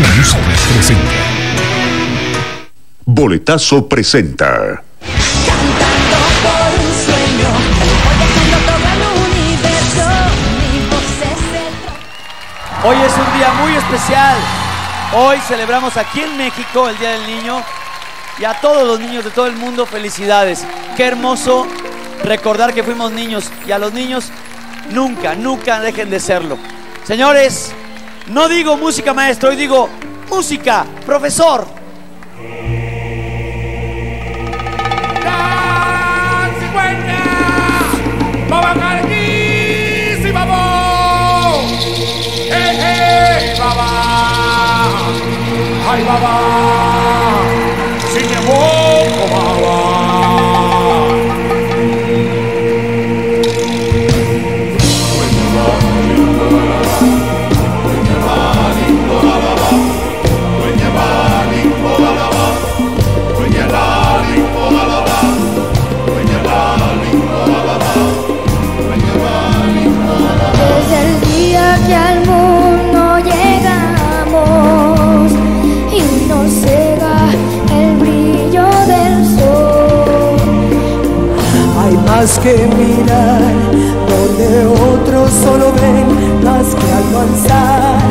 Música presenta. Boletazo presenta. Cantando por un sueño, hoy dejando todo el universo, mi voz es el tro- Hoy es un día muy especial. Hoy celebramos aquí en México el Día del Niño y a todos los niños de todo el mundo felicidades. Qué hermoso recordar que fuimos niños y a los niños nunca, nunca dejen de serlo. Señores, no digo música maestro, hoy digo música, profesor. Ay, baba. Más que mirar donde otros solo ven más que alcanzar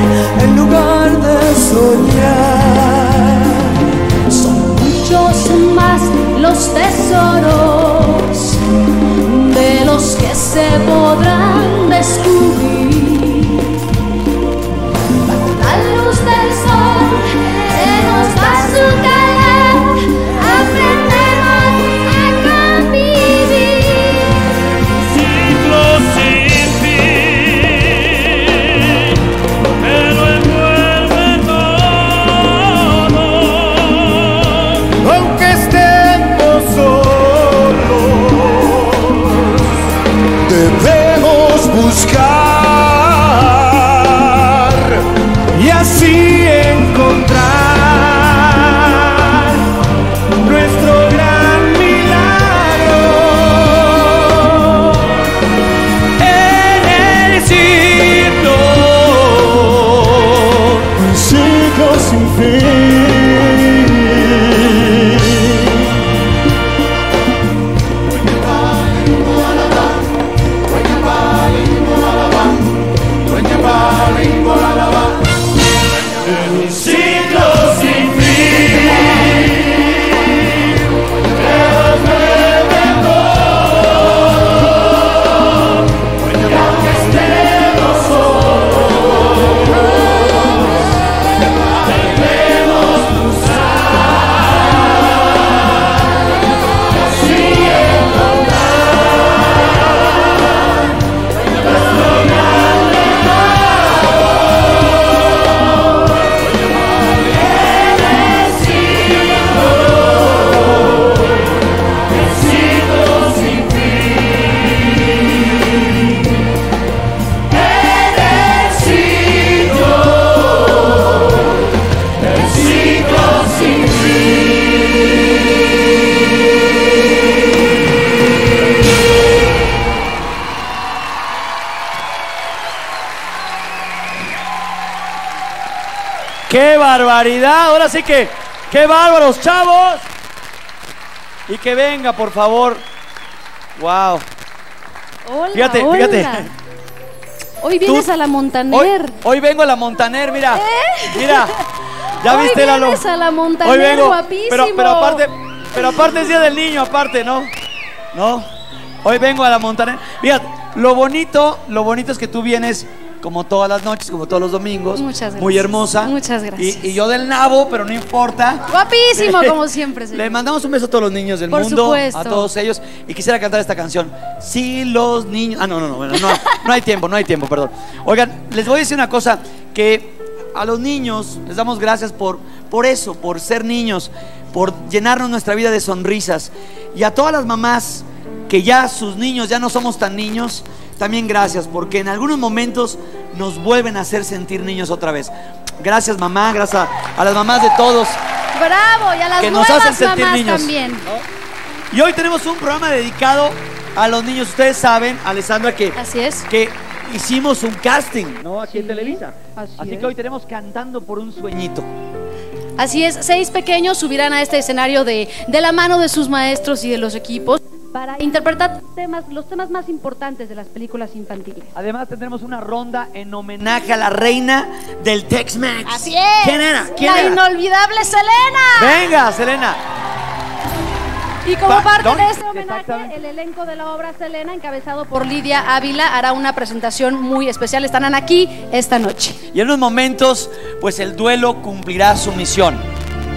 en lugar de soñar. Son muchos más los tesoros de los que se podrán descubrir. Encontrar barbaridad! Ahora sí que, ¡qué bárbaros, chavos! Y que venga, por favor. ¡Wow! Hola, Fíjate, hola. fíjate. Hoy vienes Tú- a la Montaner. hoy vengo a la Montaner, mira. Mira. ¿Ya Hoy viste, Lalo? vienes a la Montaner, Hoy vengo. guapísimo. Pero, pero aparte, pero aparte es Día del Niño, aparte, ¿no? ¿No? Hoy vengo a la Montaner. Mira, lo bonito, lo bonito es que tú vienes como todas las noches, como todos los domingos. Muchas Muy gracias. hermosa. Muchas gracias. Y, y yo del nabo, pero no importa. Guapísimo, como siempre. señor. Le mandamos un beso a todos los niños del Por mundo, supuesto. a todos ellos. Y quisiera cantar esta canción. Si los niños. Ah, no, no, no, bueno, no, no hay tiempo, no hay tiempo, perdón. Oigan, les voy a decir una cosa: que a los niños les damos gracias por, por eso, por ser niños, por llenarnos nuestra vida de sonrisas. Y a todas las mamás que ya sus niños ya no somos tan niños, también gracias, porque en algunos momentos nos vuelven a hacer sentir niños otra vez. Gracias mamá, gracias a, a las mamás de todos. Bravo, y a las Que nos nuevas hacen sentir mamás niños. también. Y hoy tenemos un programa dedicado a los niños. Ustedes saben, Alessandra, que, Así es. que hicimos un casting, ¿no? Aquí en Sí, Televisa. así Así es. que hoy tenemos cantando por un sueñito. Así es, seis pequeños subirán a este escenario de, de la mano de sus maestros y de los equipos para interpretar temas, los temas más importantes de las películas infantiles. Además tendremos una ronda en homenaje a la reina del Tex-Mex. Así es. ¿Quién era? ¿Quién la era? inolvidable Selena. Venga, Selena. Y como Pa- parte de este homenaje, el elenco de la obra Selena, encabezado por Lidia Ávila, hará una presentación muy especial. Estarán aquí esta noche. Y en unos momentos, pues el duelo cumplirá su misión.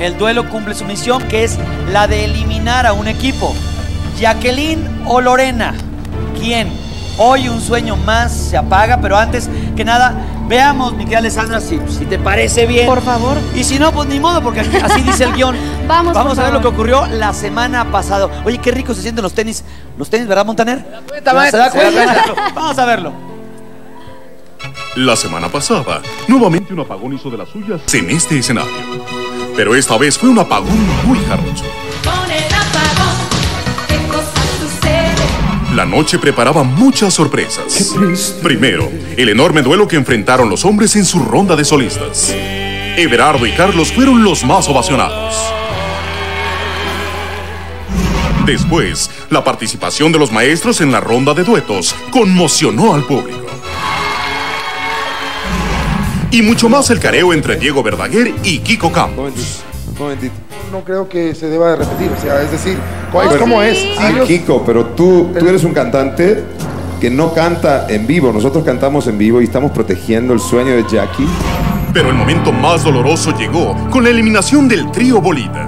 El duelo cumple su misión, que es la de eliminar a un equipo. Jacqueline o Lorena. ¿Quién? Hoy un sueño más se apaga, pero antes que nada, veamos, mi querida Alessandra, si, si te parece bien. Por favor. Y si no, pues ni modo, porque aquí- así dice el guion. Vamos, Vamos a ver lo que ocurrió la semana pasada. Oye, qué rico se sienten los tenis. Los tenis, ¿verdad, Montaner? ¿Se da cuenta, maestro, ¿Se da se da cuenta? Vamos a verlo. La semana pasada, nuevamente un apagón hizo de las suyas en este escenario. Pero esta vez fue un apagón muy jarocho. La noche preparaba muchas sorpresas. Primero, el enorme duelo que enfrentaron los hombres en su ronda de solistas. Everardo y Carlos fueron los más ovacionados. Después, la participación de los maestros en la ronda de duetos conmocionó al público. Y mucho más el careo entre Diego Verdaguer y Kiko Campos. Un momentito. no creo que se deba de repetir. O sea, es decir, co- es como sí. es. Si ellos- Kiko, pero tú, tú eres un cantante que no canta en vivo. Nosotros cantamos en vivo y estamos protegiendo el sueño de Jackie. Pero el momento más doloroso llegó con la eliminación del trío Bolita.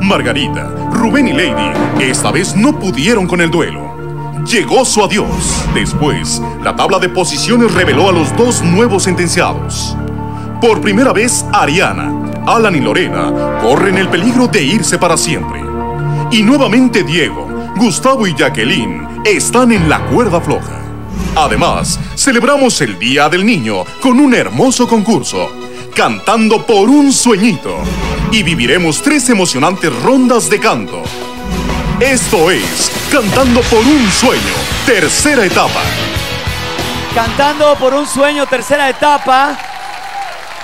Margarita, Rubén y Lady esta vez no pudieron con el duelo. Llegó su adiós. Después, la tabla de posiciones reveló a los dos nuevos sentenciados. Por primera vez, Ariana, Alan y Lorena corren el peligro de irse para siempre. Y nuevamente Diego, Gustavo y Jacqueline están en la cuerda floja. Además, celebramos el Día del Niño con un hermoso concurso, cantando por un sueñito. Y viviremos tres emocionantes rondas de canto. Esto es Cantando por un sueño, tercera etapa. Cantando por un sueño, tercera etapa.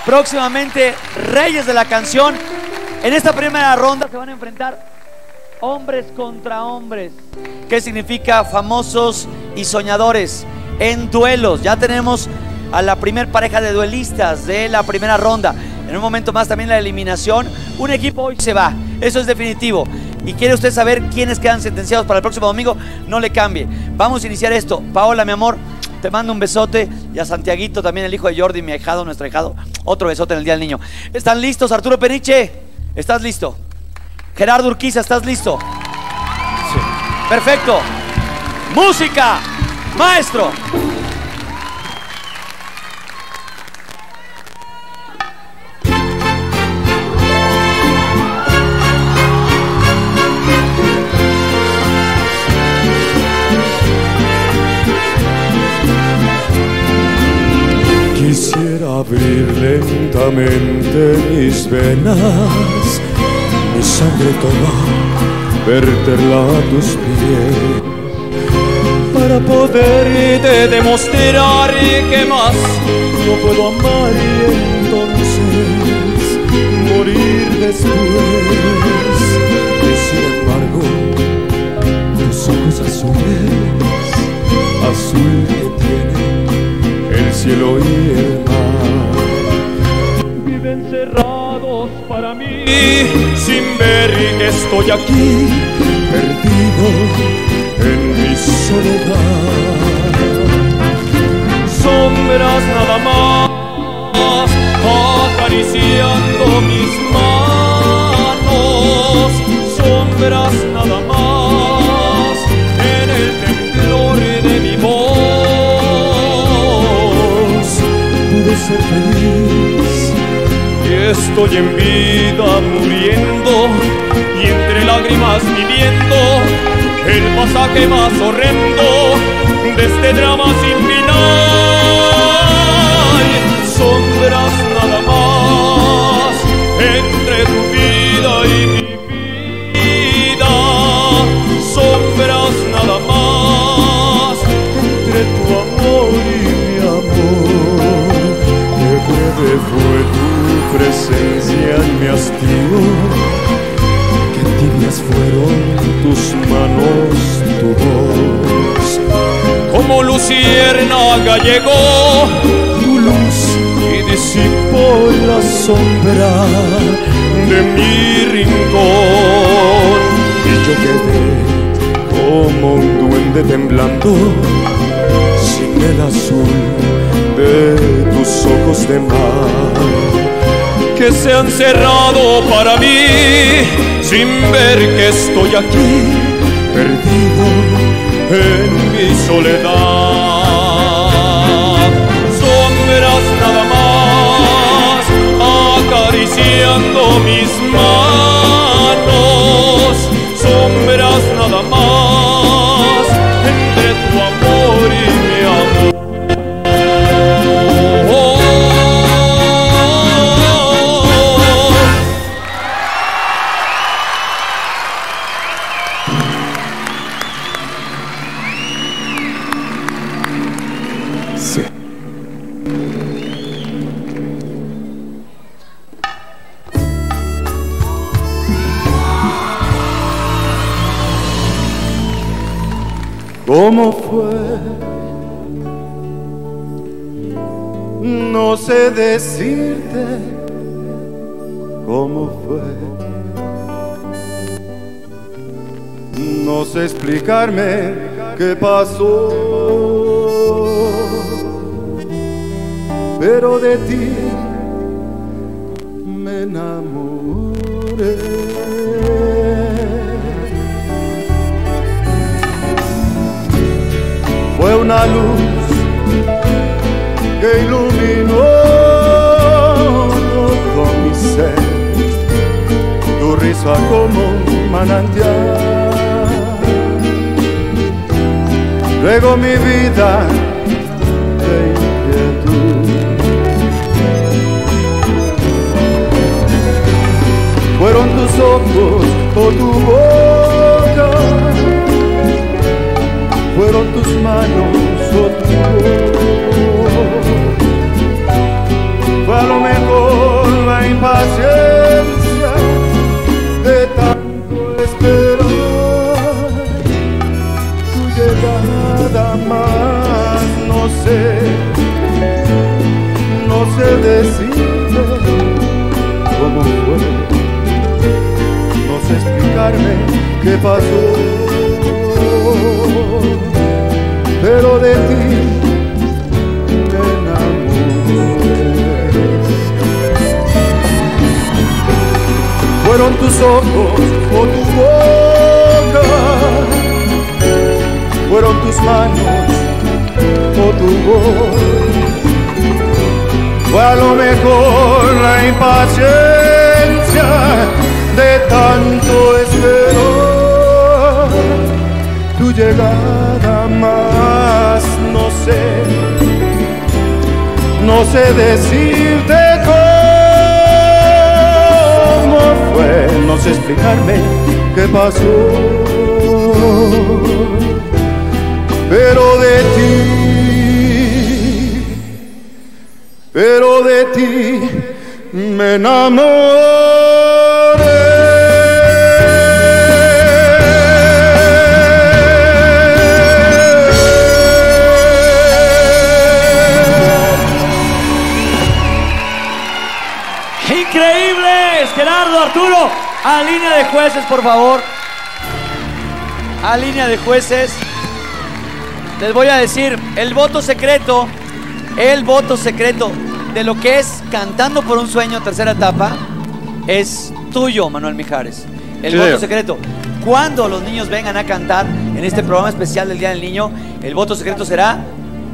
Próximamente, Reyes de la Canción. En esta primera ronda se van a enfrentar hombres contra hombres. ¿Qué significa famosos y soñadores? En duelos. Ya tenemos a la primer pareja de duelistas de la primera ronda. En un momento más también la eliminación. Un equipo hoy se va. Eso es definitivo. Y quiere usted saber quiénes quedan sentenciados para el próximo domingo, no le cambie. Vamos a iniciar esto. Paola, mi amor, te mando un besote. Y a Santiaguito, también el hijo de Jordi, mi ahijado, nuestro ahijado. Otro besote en el Día del Niño. ¿Están listos? Arturo Peniche, ¿estás listo? Gerardo Urquiza, ¿estás listo? Sí. Perfecto. Música, maestro. Abrir lentamente mis venas, mi sangre toda, verterla a tus pies, para poderte demostrar que más no puedo amar y entonces morir después. Y sin embargo, tus ojos azules, azul el cielo y el mar. Viven cerrados para mí. Sin ver que estoy aquí perdido en mi soledad. Sombras nada más acariciando mis manos. Sombras nada más y estoy en vida muriendo y entre lágrimas viviendo el pasaje más horrendo de este drama sin final. Sombras fue tu presencia en mi hastío, que tibias fueron tus manos, tu voz. Como luciérnaga llegó tu luz y disipó la sombra de mi rincón. Y yo quedé como un duende temblando el azul de tus ojos de mar que se han cerrado para mí sin ver que estoy aquí perdido en mi soledad. Sombras nada más acariciando mis manos, sombras nada más sé explicarme qué pasó. Pero de ti me enamoré. fue una luz que iluminó todo mi ser, tu risa como un manantial. Luego mi vida de inquietud. Fueron tus ojos o tu boca fueron tus manos o tu voz. Fue a lo mejor la impaciencia no sé decirte cómo fue, no sé explicarme qué pasó. Pero de ti. Fueron tus ojos o tu boca, fueron tus manos o tu voz. Fue a lo mejor la impaciencia de tanto esperar tu llegada más no sé. No sé decirte cómo fue. No sé explicarme qué pasó. Pero de ti jueces, por favor. A línea de jueces. Les voy a decir, el voto secreto, el voto secreto de lo que es Cantando por un Sueño, tercera etapa, es tuyo, Manuel Mijares. El Sí, voto secreto. Cuando los niños vengan a cantar en este programa especial del Día del Niño, el voto secreto será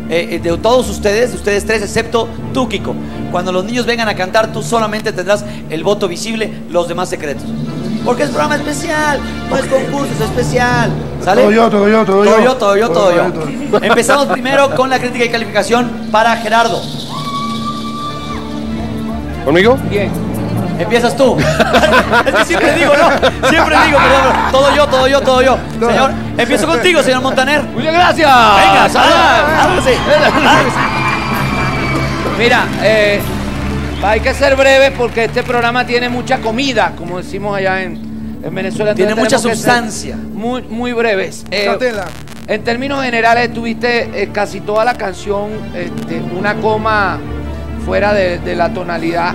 eh, eh, de todos ustedes, de ustedes tres, excepto tú, Kiko. Cuando los niños vengan a cantar, tú solamente tendrás el voto visible, los demás secretos. Porque es programa especial, no es concurso, es especial. ¿Sale? Todo yo, todo yo, todo yo. Todo yo, todo yo, todo yo. Todo yo. Empezamos primero con la crítica y calificación para Gerardo. ¿Conmigo? Empiezas tú. es que siempre digo, ¿no? Siempre digo, perdón, pero todo yo, todo yo, todo yo. Señor, empiezo contigo, señor Montaner. Muchas gracias. Venga, salga, hágase. Mira, eh, Hay que ser breve porque este programa tiene mucha comida, como decimos allá en, en Venezuela. Tiene mucha sustancia. Muy, muy breves. Eh, en términos generales, tuviste eh, casi toda la canción, este, una coma fuera de, de la tonalidad.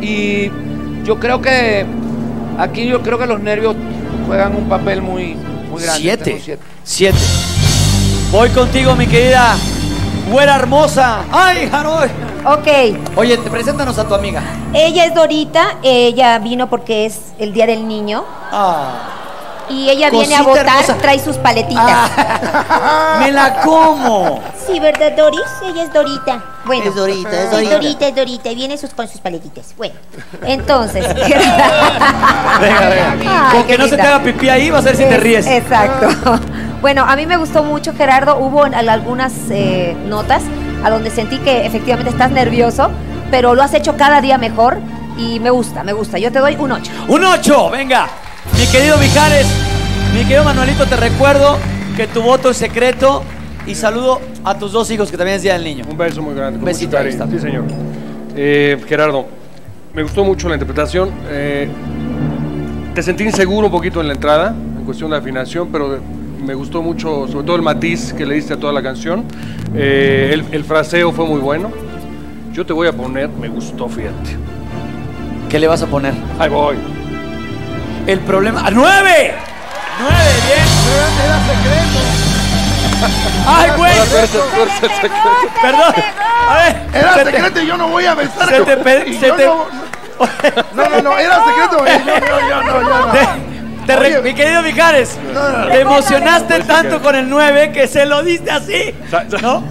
Y yo creo que aquí yo creo que los nervios juegan un papel muy, muy grande. Siete. Siete. Voy contigo, mi querida güera hermosa. ¡Ay, Harold! Ok, Oye, te preséntanos a tu amiga. ella es Dorita, ella vino porque es el Día del Niño Ah, y ella viene a votar, hermosa. Ah. trae sus paletitas. ¡Me la como! Sí, ¿verdad, Doris? Ella es Dorita. Bueno, Es Dorita, es Dorita. Dorita, es Dorita, y viene sus, con sus paletitas. Bueno, entonces. Venga, venga. Ay, Con que no se te haga pipí ahí, vas a ver si te Es- ríes. Exacto. Bueno, a mí me gustó mucho, Gerardo. Hubo al- algunas eh, notas a donde sentí que efectivamente estás nervioso, pero lo has hecho cada día mejor y me gusta, me gusta. Yo te doy un 8. Un 8, venga. Mi querido Mijares, mi querido Manuelito, te recuerdo que tu voto es secreto y saludo a tus dos hijos que también es Día del Niño. Un beso muy grande. con Besito, ahí está. Sí, señor. Eh, Gerardo, me gustó mucho la interpretación. Eh, te sentí inseguro un poquito en la entrada, en cuestión de afinación, pero me gustó mucho, sobre todo el matiz que le diste a toda la canción. Eh, el, el fraseo fue muy bueno. Yo te voy a poner, me gustó, fíjate. ¿Qué le vas a poner? Ahí voy. El problema. ¡A nueve! ¡Nueve, bien! Era secreto. ¡Ay, güey! Perdón. A ver. Era secreto y yo no voy a besar. Se te se te- No, no, no, era secreto. yo, yo, yo, no, yo no. Te- re- mi querido Mijares, te emocionaste tanto con el 9 que se lo diste así. ¿No?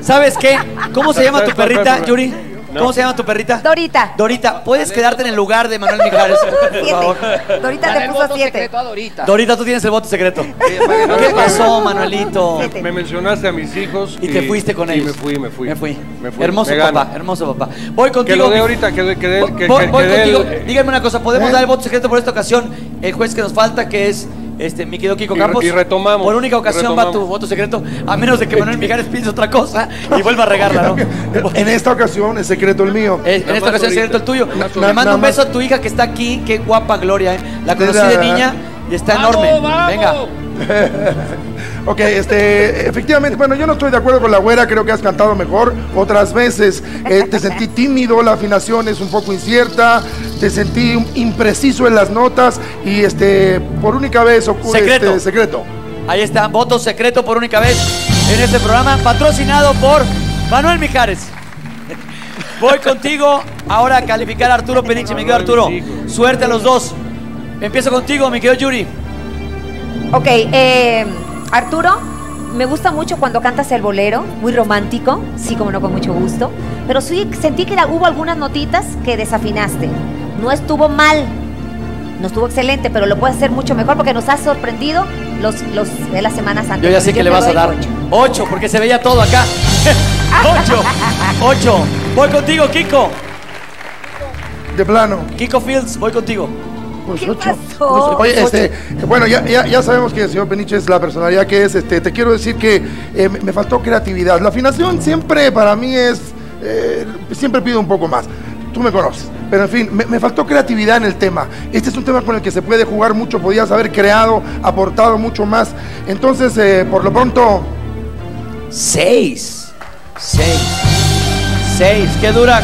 ¿Sabes qué? ¿Cómo se llama tu perrita, Yuri? ¿Cómo se llama tu perrita? Dorita. Dorita, ¿puedes quedarte en el lugar de Manuel Mijares? Por favor. Siete. Dorita Dale te el puso voto 7. secreto a Dorita. Dorita, tú tienes el voto secreto. que ¿Qué pasó, Manuelito? Siete. Me mencionaste a mis hijos. Y te fuiste con y ellos. me fui, me fui. Me fui. Me fui. Hermoso Me papá, hermoso papá. Voy Que contigo. lo dé mi- ahorita, que, que, que, Voy, que- que contigo. el- Díganme una cosa, ¿podemos ¿Eh? dar el voto secreto por esta ocasión? El juez que nos falta, que es este, mi querido Kiko Campos. y retomamos, Por única ocasión va tu voto secreto, a menos de que Manuel Mijares piense otra cosa y vuelva a regarla, ¿no? En esta ocasión es secreto el mío. En esta ocasión es secreto el tuyo. Le mando un beso a tu hija que está aquí. Qué guapa Gloria, ¿eh? La conocí de niña y está ¡Vamos, enorme. vamos! Venga. Ok, este, efectivamente, bueno, yo no estoy de acuerdo con la güera, creo que has cantado mejor otras veces. Eh, te sentí tímido, la afinación es un poco incierta, te sentí impreciso en las notas y este, por única vez ocurre Secreto. este secreto. Ahí está, voto secreto por única vez en este programa, patrocinado por Manuel Mijares. Voy contigo ahora a calificar a Arturo Peniche, mi querido Arturo. Suerte a los dos. Empiezo contigo, mi querido Yuri. Ok, eh, Arturo, me gusta mucho cuando cantas el bolero, muy romántico, sí, como no, con mucho gusto. Pero sí sentí que hubo algunas notitas que desafinaste. No estuvo mal, no estuvo excelente, pero lo puedes hacer mucho mejor porque nos has sorprendido los, los de las semanas antes. Yo ya sé que le vas a dar ocho, porque se veía todo acá. Ocho, ocho. Voy contigo, Kiko. De plano. Kiko Fields, voy contigo. Pues ¿Qué ocho. pasó? Oye, este, bueno, ya, ya, ya sabemos que el señor Peniche es la personalidad que es. Este, te quiero decir que eh, me me faltó creatividad. La afinación siempre para mí es. eh, siempre pido un poco más. Tú me conoces. Pero en fin, me, me faltó creatividad en el tema. Este es un tema con el que se puede jugar mucho. Podías haber creado, aportado mucho más. Entonces, eh, por lo pronto, Seis. Seis. Seis. Qué dura.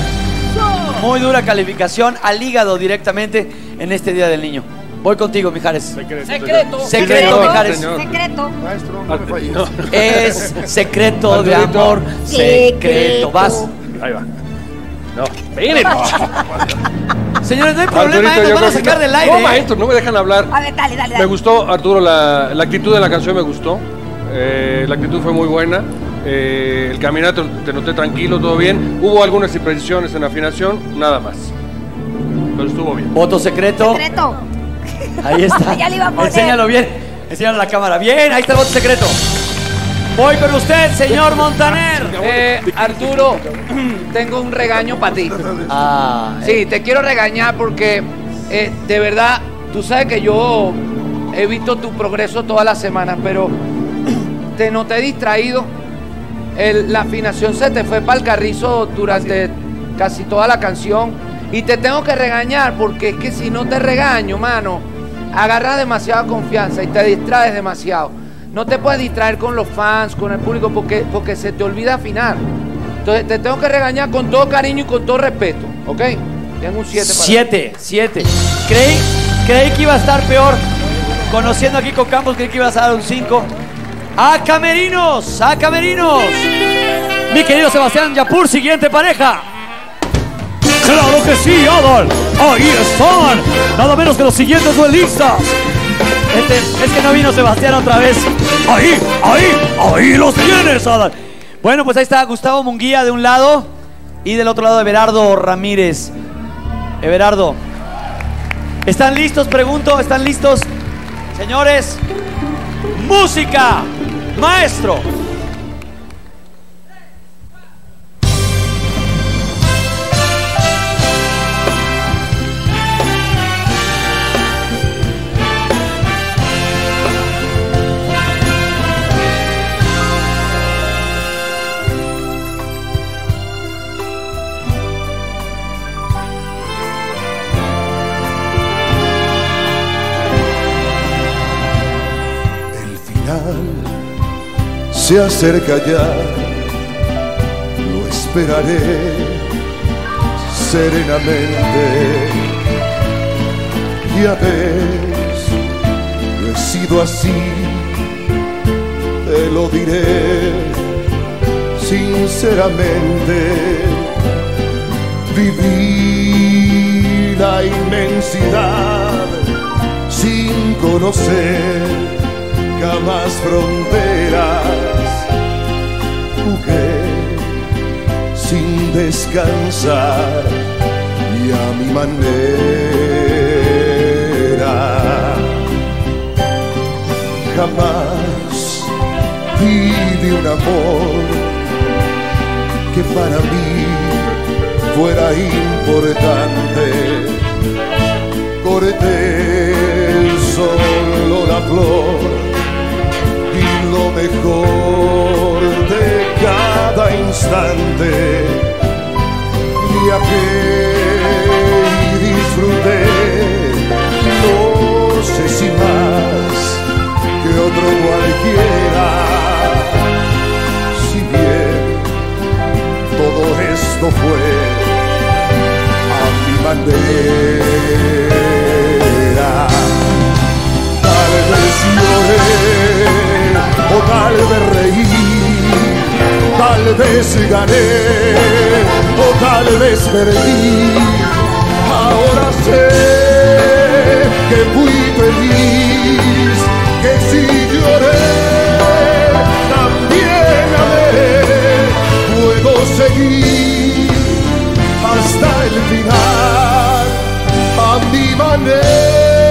Muy dura calificación al hígado directamente en este Día del Niño. Voy contigo, Mijares. Secreto. Secreto, Secreto, Mijares. señor. Secreto. maestro, no me falles. Es secreto de amor. Secreto. Vas. Ahí va. No, esperen. Señores, no hay problema, Arturito, ¿eh? nos van a sacar no. del aire. No, ¿eh? maestro, no me dejan hablar. A ver, dale, dale, Me dale. gustó, Arturo, la, la actitud de la canción me gustó. Eh, la actitud fue muy buena. Eh, el caminato te noté tranquilo, todo bien. Hubo algunas imprecisiones en afinación, nada más. Pero estuvo bien. Voto secreto. Secreto. Ahí está. Ya le iba a poner. Enséñalo bien. Enséñalo a la cámara. Bien, ahí está el voto secreto. Voy con usted, señor Montaner. Eh, Arturo, tengo un regaño para ti. Ah, Sí, te quiero regañar porque eh, de verdad, tú sabes que yo he visto tu progreso todas las semanas, pero te noté distraído. El- la afinación se te fue para el carrizo durante casi toda la canción. Y te tengo que regañar porque es que si no te regaño, mano, agarras demasiada confianza y te distraes demasiado. No te puedes distraer con los fans, con el público, porque, porque se te olvida afinar. Entonces te tengo que regañar con todo cariño y con todo respeto, ¿ok? Tengo un 7 para Siete, siete. Creí, creí que iba a estar peor. Conociendo a Kiko Campos, creí que ibas a dar un 5. ¡A Camerinos! ¡A Camerinos! Mi querido Sebastián Yapur, siguiente pareja. ¡Claro que sí, Adal! ¡Ahí están! Nada menos que los siguientes duelistas. Este, es que no vino Sebastián otra vez. ¡Ahí! ¡Ahí! ¡Ahí los tienes, Adal! Bueno, pues ahí está Gustavo Munguía de un lado y del otro lado Everardo Ramírez. Everardo. ¿Están listos? Pregunto, ¿están listos? Señores, música, maestro. Final se acerca ya, lo esperaré serenamente. Ya ves, yo he sido así, te lo diré sinceramente. Viví la inmensidad sin conocer jamás fronteras. Jugué sin descansar y a mi manera. Jamás viví un amor que para mí fuera importante. Corté solo la flor y lo mejor de cada instante. Viajé y disfruté, no sé si más que otro cualquiera. Si bien todo esto fue a mi manera. Tal vez lloré o tal vez reí, tal vez gané o tal vez perdí. Ahora sé que fui feliz, que si lloré también amé. Puedo seguir hasta el final a mi manera.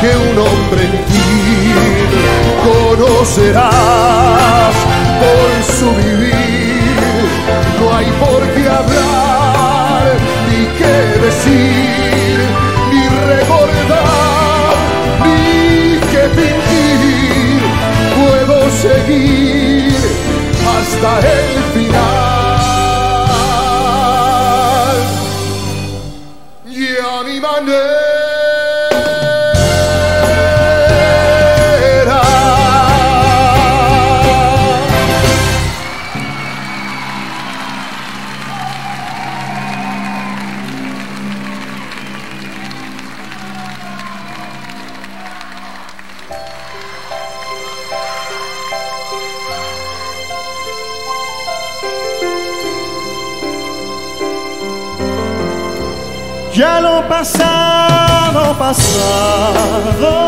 Que un hombre en fin conocerás por su vivir. No hay por qué hablar, ni qué decir, ni recordar, ni qué fingir. Puedo seguir hasta el final. Pasado,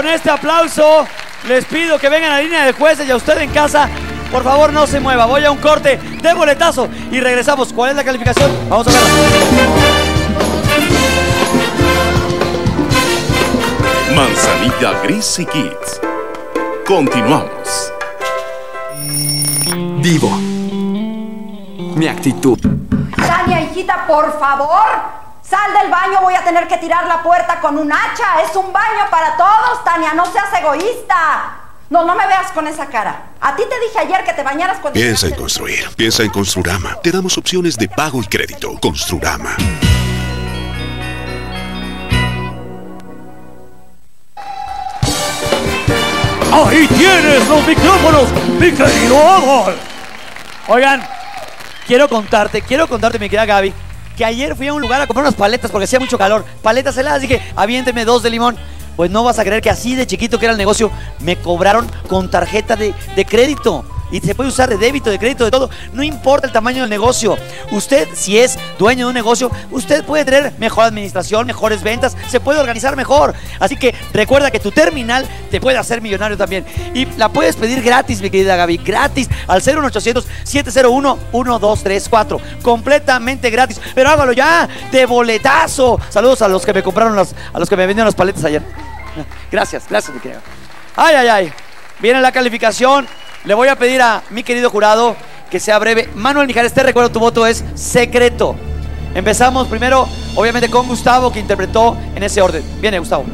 Con este aplauso les pido que vengan a la línea de jueces y a usted en casa, por favor no se mueva. Voy a un corte de boletazo y regresamos. ¿Cuál es la calificación? Vamos a verla. Manzanilla Gris y Kids. Continuamos. Vivo. Mi actitud. Tania, hijita, por favor. Sal del baño, voy a tener que tirar la puerta con un hacha. Es un baño para todos, Tania, no seas egoísta. No, no me veas con esa cara. A ti te dije ayer que te bañaras cuando... Piensa en construir. Piensa en Construrama. Te damos opciones de pago y crédito. Construrama. Ahí tienes los micrófonos, mi querido Adol. Oigan, quiero contarte, quiero contarte, mi querida Gaby, que ayer fui a un lugar a comprar unas paletas porque hacía mucho calor. Paletas heladas, dije, aviénteme dos de limón. Pues no vas a creer que así de chiquito que era el negocio, me cobraron con tarjeta de, de crédito. Y se puede usar de débito, de crédito, de todo. No importa el tamaño del negocio. Usted, si es dueño de un negocio, usted puede tener mejor administración, mejores ventas, se puede organizar mejor. Así que recuerda que tu terminal te puede hacer millonario también. Y la puedes pedir gratis, mi querida Gaby, gratis, al 01800-701-1234. Completamente gratis. Pero hágalo ya, de boletazo. Saludos a los que me compraron las, a los que me vendieron las paletas ayer. Gracias, gracias, mi querida. Ay, ay, ay. Viene la calificación. Le voy a pedir a mi querido jurado que sea breve. Manuel Mijares, te recuerdo, tu voto es secreto. Empezamos primero, obviamente, con Gustavo, que interpretó en ese orden. Viene, Gustavo.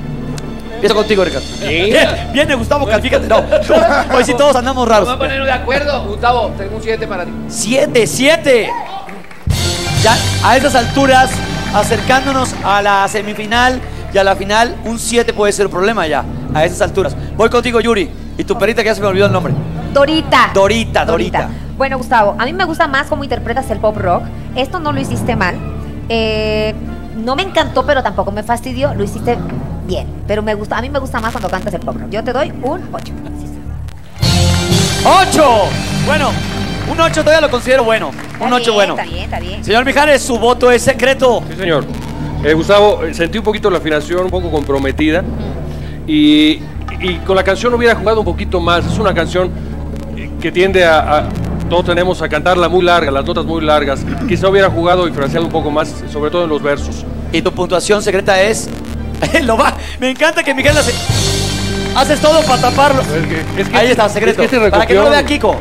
Empiezo contigo, Ricardo. Viene, viene Gustavo, califícate. No, hoy sí todos andamos raros. Vamos a ponernos de acuerdo. Gustavo, tengo un 7 para ti. Siete, siete. Ya a estas alturas, acercándonos a la semifinal y a la final, un 7 puede ser un problema ya. A esas alturas. Voy contigo, Yuri. Y tu perrita que ya se me olvidó el nombre. Dorita. Dorita, Dorita. Bueno, Gustavo, a mí me gusta más cómo interpretas el pop rock. Esto no lo hiciste mal. Eh, no me encantó, pero tampoco me fastidió. Lo hiciste bien. Pero me gusta, a mí me gusta más cuando cantas el pop rock. Yo te doy un 8. ¡Ocho! Bueno, un 8 todavía lo considero bueno. Un 8 bueno. Está bien, está bien. Señor Mijares, su voto es secreto. Sí, señor. Eh, Gustavo, eh, sentí un poquito la afinación un poco comprometida y, y con la canción hubiera jugado un poquito más. Es una canción eh, que tiende a, a- todos tenemos a cantarla muy larga, las notas muy largas. Quizá hubiera jugado y fraseado un poco más, sobre todo en los versos. Y tu puntuación secreta es. Lo va. Me encanta que Miguel hace. Haces todo para taparlo. Ahí está, secreto. es que se para que no lo vea Kiko.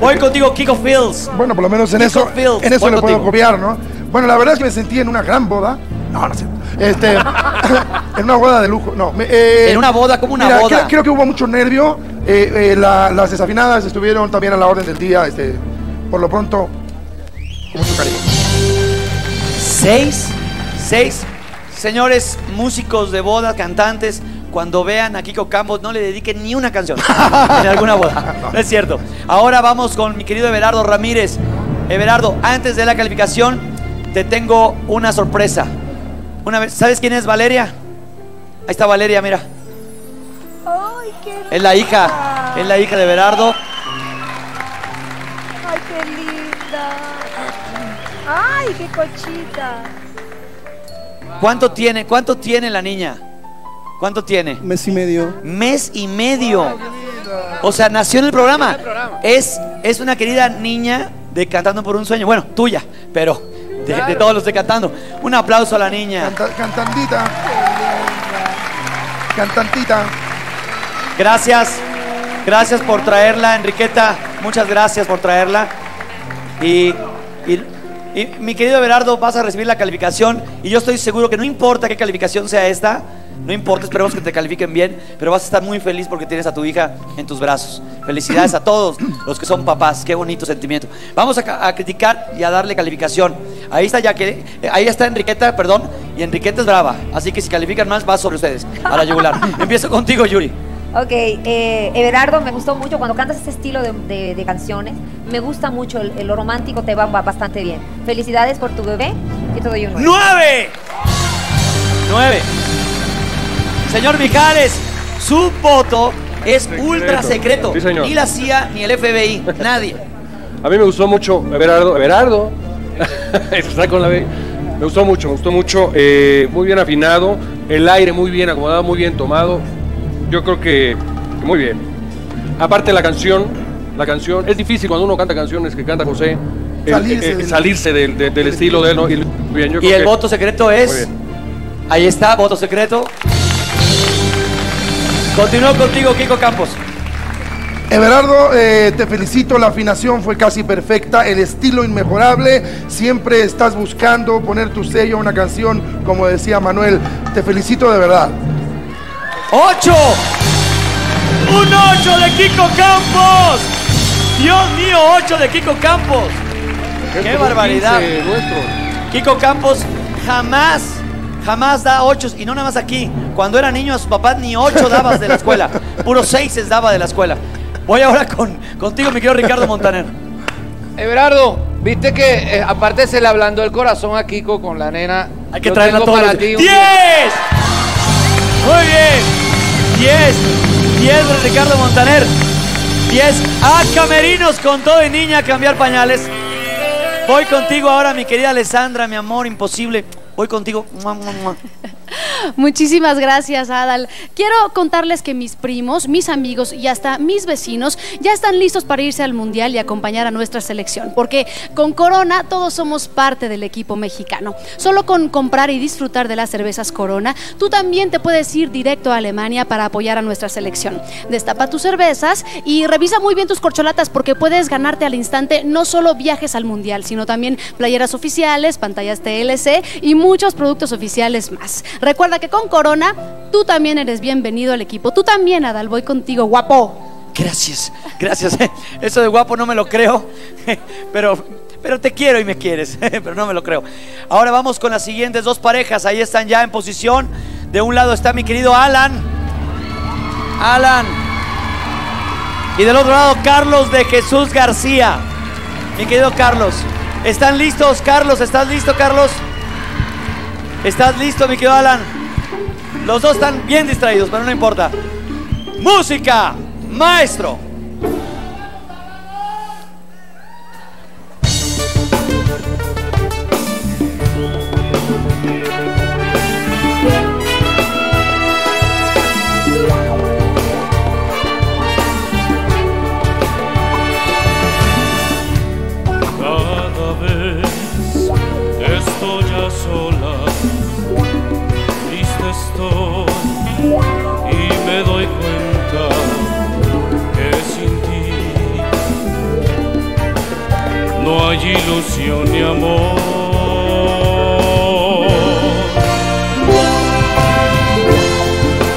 Voy contigo, Kiko Fields. Bueno, por lo menos en Kiko eso, Fields, en eso voy le puedo copiar, ¿no? Bueno, la verdad es que me sentí en una gran boda. No, no sé. Este, en una boda de lujo. No, me- eh, En una boda, como una mira, boda. Creo, creo que hubo mucho nervio. eh, eh, la- las desafinadas estuvieron también a la orden del día. Este, por lo pronto, con mucho cariño. Seis, seis. Señores músicos de boda, cantantes, cuando vean a Kiko Campos, no le dediquen ni una canción en alguna boda. No es cierto. Ahora vamos con mi querido Everardo Ramírez. Everardo, antes de la calificación, te tengo una sorpresa. Una vez, ¿Sabes quién es Valeria? Ahí está Valeria, mira. Ay, qué Es la hija, es la hija de Everardo. Ay, qué linda. Ay, qué cochita. ¿Cuánto tiene? ¿Cuánto tiene la niña? ¿Cuánto tiene? Mes y medio. Mes y medio. O sea, nació en el programa. Es, es una querida niña de Cantando por un Sueño. Bueno, tuya, pero de, de todos los de Cantando. Un aplauso a la niña. Canta- cantandita. Cantantita. Gracias. Gracias por traerla, Enriqueta. Muchas gracias por traerla. Y, y Y mi querido Everardo, vas a recibir la calificación y yo estoy seguro que no importa qué calificación sea esta, no importa, esperemos que te califiquen bien, pero vas a estar muy feliz porque tienes a tu hija en tus brazos. Felicidades a todos los que son papás, qué bonito sentimiento. Vamos a, a criticar y a darle calificación. Ahí está ya que, eh, ahí está Enriqueta, perdón, y Enriqueta es brava, así que si califican más va sobre ustedes, a la yugular. Empiezo contigo, Yuri. Ok, eh, Everardo, me gustó mucho cuando cantas este estilo de, de- de canciones. Me gusta mucho, el, el- lo romántico te va, va bastante bien. Felicidades por tu bebé y te doy un nueve. ¡Nueve! ¡Nueve! Señor Mijales, su voto es ultra secreto. Sí, señor. Ni la CIA ni el FBI, nadie. A mí me gustó mucho Everardo. Everardo. Está con la B. Me gustó mucho, me gustó mucho. eh, muy bien afinado. El aire muy bien acomodado, muy bien tomado. Yo creo que, muy bien. Aparte la canción, la canción, es difícil cuando uno canta canciones que canta José. el- Salirse eh, del- salirse del, del- del estilo de él. ¿no? Y, bien, yo Y creo el que- voto secreto es. Ahí está, voto secreto. Continúo contigo, Kiko Campos. Everardo, eh, te felicito, la afinación fue casi perfecta, el estilo inmejorable, siempre estás buscando poner tu sello a una canción, como decía Manuel, te felicito de verdad. ¡Ocho! ¡Un ocho de Kiko Campos! Dios mío, ocho de Kiko Campos. ¡Qué barbaridad! Kiko Campos jamás, jamás da ocho. Y no nada más aquí. Cuando era niño a sus papás ni ocho dabas de la escuela. Puro seises daba de la escuela. Voy ahora con, contigo, mi querido Ricardo Montaner. Everardo, viste que eh, aparte se le ablandó el corazón a Kiko con la nena. Hay que Yo traerla tengo todos para los ti días. un- ¡Diez! Muy bien. 10. 10 de Ricardo Montaner. 10 a Camerinos con todo y niña a cambiar pañales. Voy contigo ahora, mi querida Alessandra, mi amor, imposible. Voy contigo. Muchísimas gracias, Adal. Quiero contarles que mis primos, mis amigos y hasta mis vecinos ya están listos para irse al Mundial y acompañar a nuestra selección, porque con Corona todos somos parte del equipo mexicano. Solo con comprar y disfrutar de las cervezas Corona, tú también te puedes ir directo a Alemania para apoyar a nuestra selección. Destapa tus cervezas y revisa muy bien tus corcholatas porque puedes ganarte al instante no solo viajes al Mundial, sino también playeras oficiales, pantallas TLC y muchos productos oficiales más. Recuerda que con Corona tú también eres bienvenido al equipo. Tú también, Adal, voy contigo, guapo. Gracias, gracias. Eso de guapo no me lo creo, pero, pero te quiero y me quieres, pero no me lo creo. Ahora vamos con las siguientes dos parejas. Ahí están ya en posición. De un lado está mi querido Alan. Alan. Y del otro lado, Carlos de Jesús García. Mi querido Carlos. ¿Están listos, Carlos? ¿Estás listo, Carlos? ¿Estás listo, mi querido Alan? Los dos están bien distraídos, pero no importa. Música, maestro. Ilusión ni amor.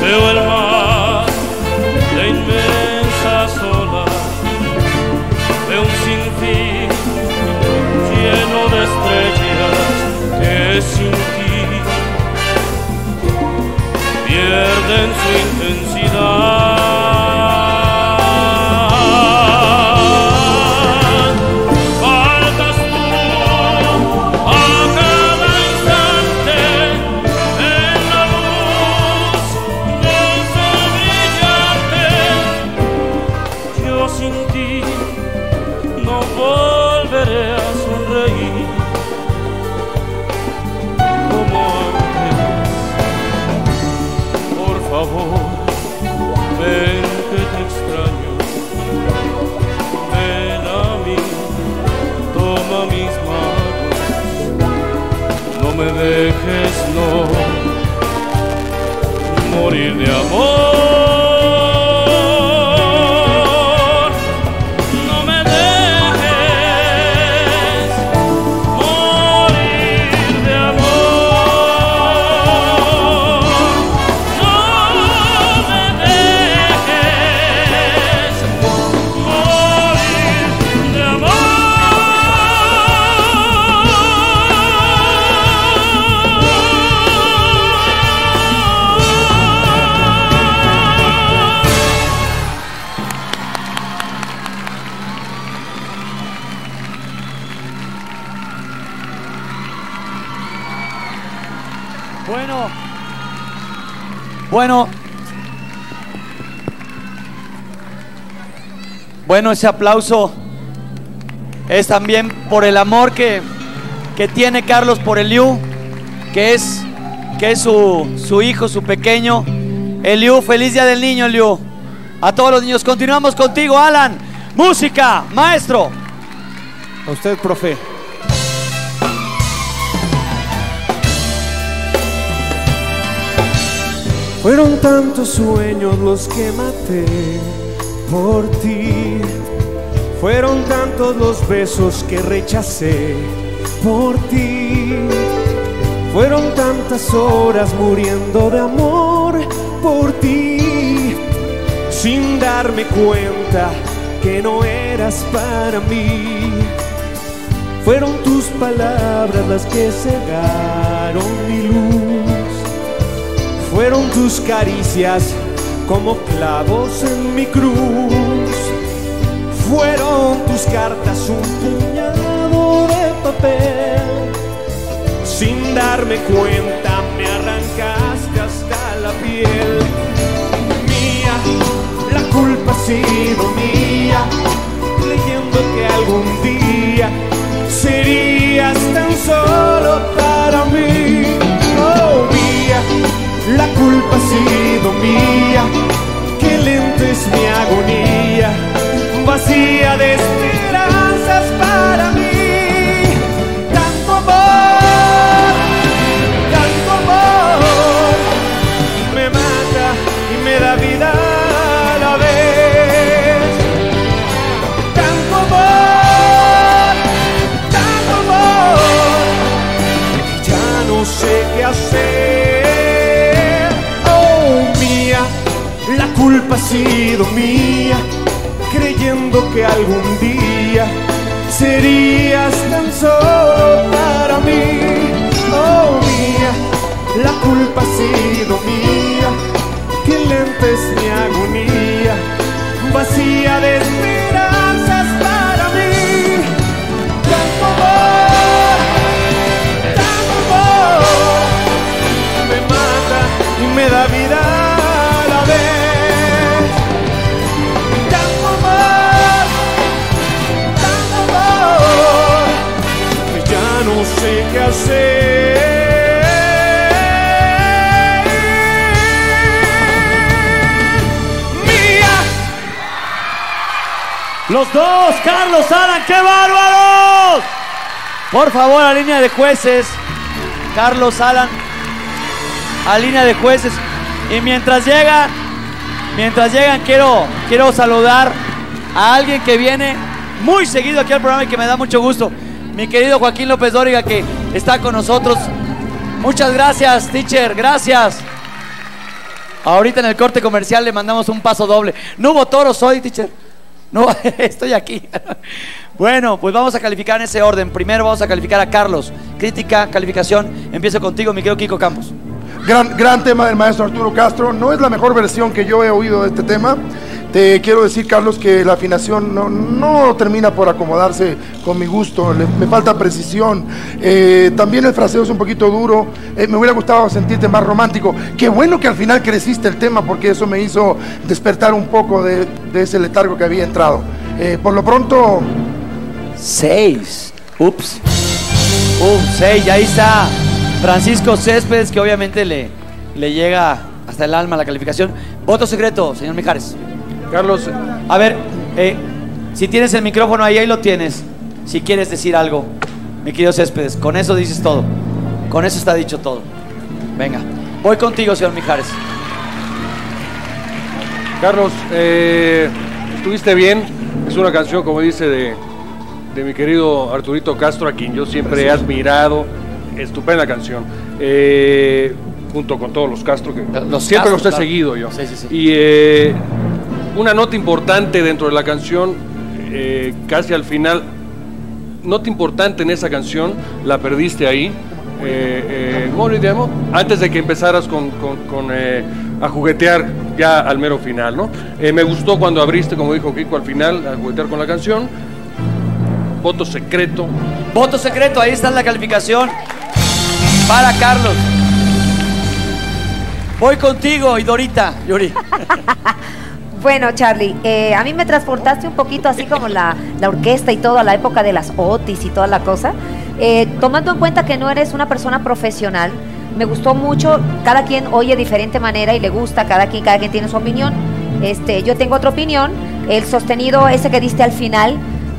Veo el mar de inmensas olas, veo un sinfín lleno de estrellas que sin ti pierden su Bueno. Bueno, ese aplauso es también por el amor que, que tiene Carlos por Eliu, que es, que es su, su hijo, su pequeño. Eliu, feliz día del niño, Eliu. A todos los niños, continuamos contigo, Alan. Música, maestro. A usted, profe. Fueron tantos sueños los que maté por ti. Fueron tantos los besos que rechacé por ti. Fueron tantas horas muriendo de amor por ti. Sin darme cuenta que no eras para mí. Fueron tus palabras las que cegaron mi luz. Fueron tus caricias como clavos en mi cruz. Fueron tus cartas un puñado de papel. Sin darme cuenta me arrancaste hasta la piel. Mía, la culpa ha sido mía. Creyendo que algún día serías tan solo para mí. La culpa ha sido mía. Qué lento es mi agonía, vacía de esperanzas culpa ha sido mía, creyendo que algún día serías tan solo para mí. Oh, mía, la culpa ha sido mía, que lenta es mi agonía, vacía de qué hacer. Mía. Los dos, Carlos Alan, qué bárbaros. Por favor, a línea de jueces. Carlos Alan, a línea de jueces. Y mientras llega, mientras llegan, quiero, quiero saludar a alguien que viene muy seguido aquí al programa y que me da mucho gusto. Mi querido Joaquín López Dóriga, que está con nosotros. Muchas gracias, teacher, gracias. Ahorita en el corte comercial le mandamos un paso doble. No hubo toros hoy, teacher. No, estoy aquí. Bueno, pues vamos a calificar en ese orden. Primero vamos a calificar a Carlos. Crítica, calificación. Empiezo contigo, mi querido Kiko Campos. Gran, gran tema del maestro Arturo Castro. No es la mejor versión que yo he oído de este tema. Te quiero decir, Carlos, que la afinación no, no termina por acomodarse con mi gusto. Me falta precisión. Eh, también el fraseo es un poquito duro. Eh, me hubiera gustado sentirte más romántico. Qué bueno que al final creciste el tema porque eso me hizo despertar un poco de, de ese letargo que había entrado. Eh, por lo pronto... Seis. Ups. Uh, seis, ahí está Francisco Céspedes, que obviamente le, le llega hasta el alma la calificación. Voto secreto, señor Mijares. Carlos. A ver, eh, si tienes el micrófono ahí, ahí lo tienes. Si quieres decir algo, mi querido Céspedes, con eso dices todo. Con eso está dicho todo. Venga, voy contigo, señor Mijares. Carlos, eh, estuviste bien. Es una canción, como dice, de, de mi querido Arturito Castro, a quien yo siempre he admirado. Estupenda canción. Eh, junto con todos los Castro, que Los siempre Castro, los he claro. seguido yo. Sí, sí, sí. Y eh, una nota importante dentro de la canción, eh, casi al final, nota importante en esa canción, la perdiste ahí. Eh, eh, antes de que empezaras con, con- con, eh, a juguetear ya al mero final, ¿no? Eh, me gustó cuando abriste, como dijo Kiko, al final, a juguetear con la canción. Voto secreto. Voto secreto, ahí está la calificación para Carlos. Voy contigo, y Dorita, Yuri. Bueno, Charlie, eh, a mí me transportaste un poquito así como la, la orquesta y todo a la época de las Otis y toda la cosa. Eh, tomando en cuenta que no eres una persona profesional, me gustó mucho. Cada quien oye de diferente manera y le gusta, cada quien, cada quien tiene su opinión. Este, yo tengo otra opinión. El sostenido ese que diste al final,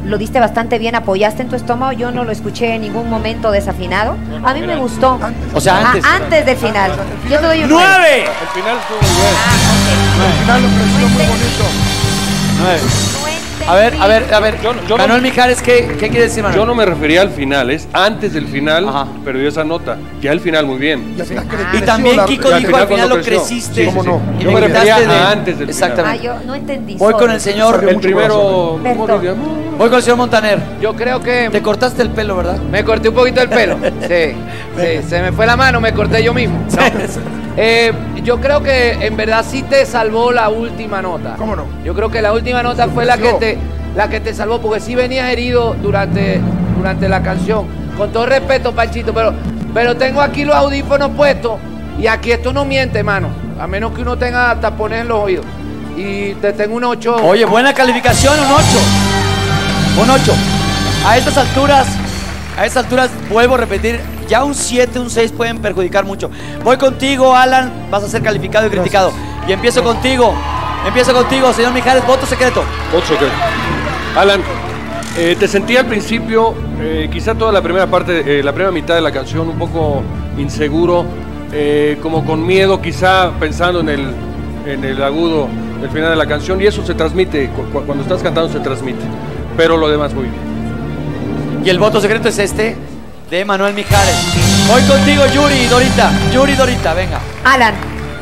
lo diste bastante bien, apoyaste en tu estómago. Yo no lo escuché en ningún momento desafinado. A mí me gustó. O sea, Ah, antes. antes del final. Yo te doy un ¡Nueve! El final estuvo muy bien. Al final lo muy bonito. Nueve. A ver, a ver, a ver. Manuel Mijares, ¿qué, ¿qué quiere decir, Manuel? Yo no me refería al final, es antes del final perdió esa nota. Ya al final muy bien. Y también Kiko dijo al final lo creció. creciste. Sí, ¿Cómo no? Y Yo me me refería de- a antes del final. Ah, Exactamente. yo no entendí. Voy con el señor. El primero. Voy con el señor Montaner. Yo creo que. Te cortaste el pelo, ¿verdad? Me corté un poquito el pelo. Sí, sí, se me fue la mano, me corté yo mismo. No. Eh, yo creo que en verdad sí te salvó la última nota. ¿Cómo no? Yo creo que la última nota fue la que te la que te salvó porque sí venías herido durante durante la canción. Con todo respeto, Panchito, pero pero tengo aquí los audífonos puestos y aquí esto no miente, mano. A menos que uno tenga tapones en los oídos. Y te tengo un 8. Oye, buena calificación, un 8. Un 8. A estas alturas, a estas alturas, vuelvo a repetir, ya un 7, un 6 pueden perjudicar mucho. Voy contigo, Alan, vas a ser calificado y criticado. Y empiezo contigo, empiezo contigo, señor Mijares, voto secreto. Voto secreto. Alan, eh, te sentí al principio, eh, quizá toda la primera parte, eh, la primera mitad de la canción, un poco inseguro, eh, como con miedo, quizá pensando en el, en el agudo del final de la canción, y eso se transmite, cu- cu- cuando estás cantando se transmite. Pero lo demás muy bien. Y el voto secreto es este, de Manuel Mijares. Voy contigo, Yuri y Dorita. Yuri y Dorita, venga. Alan,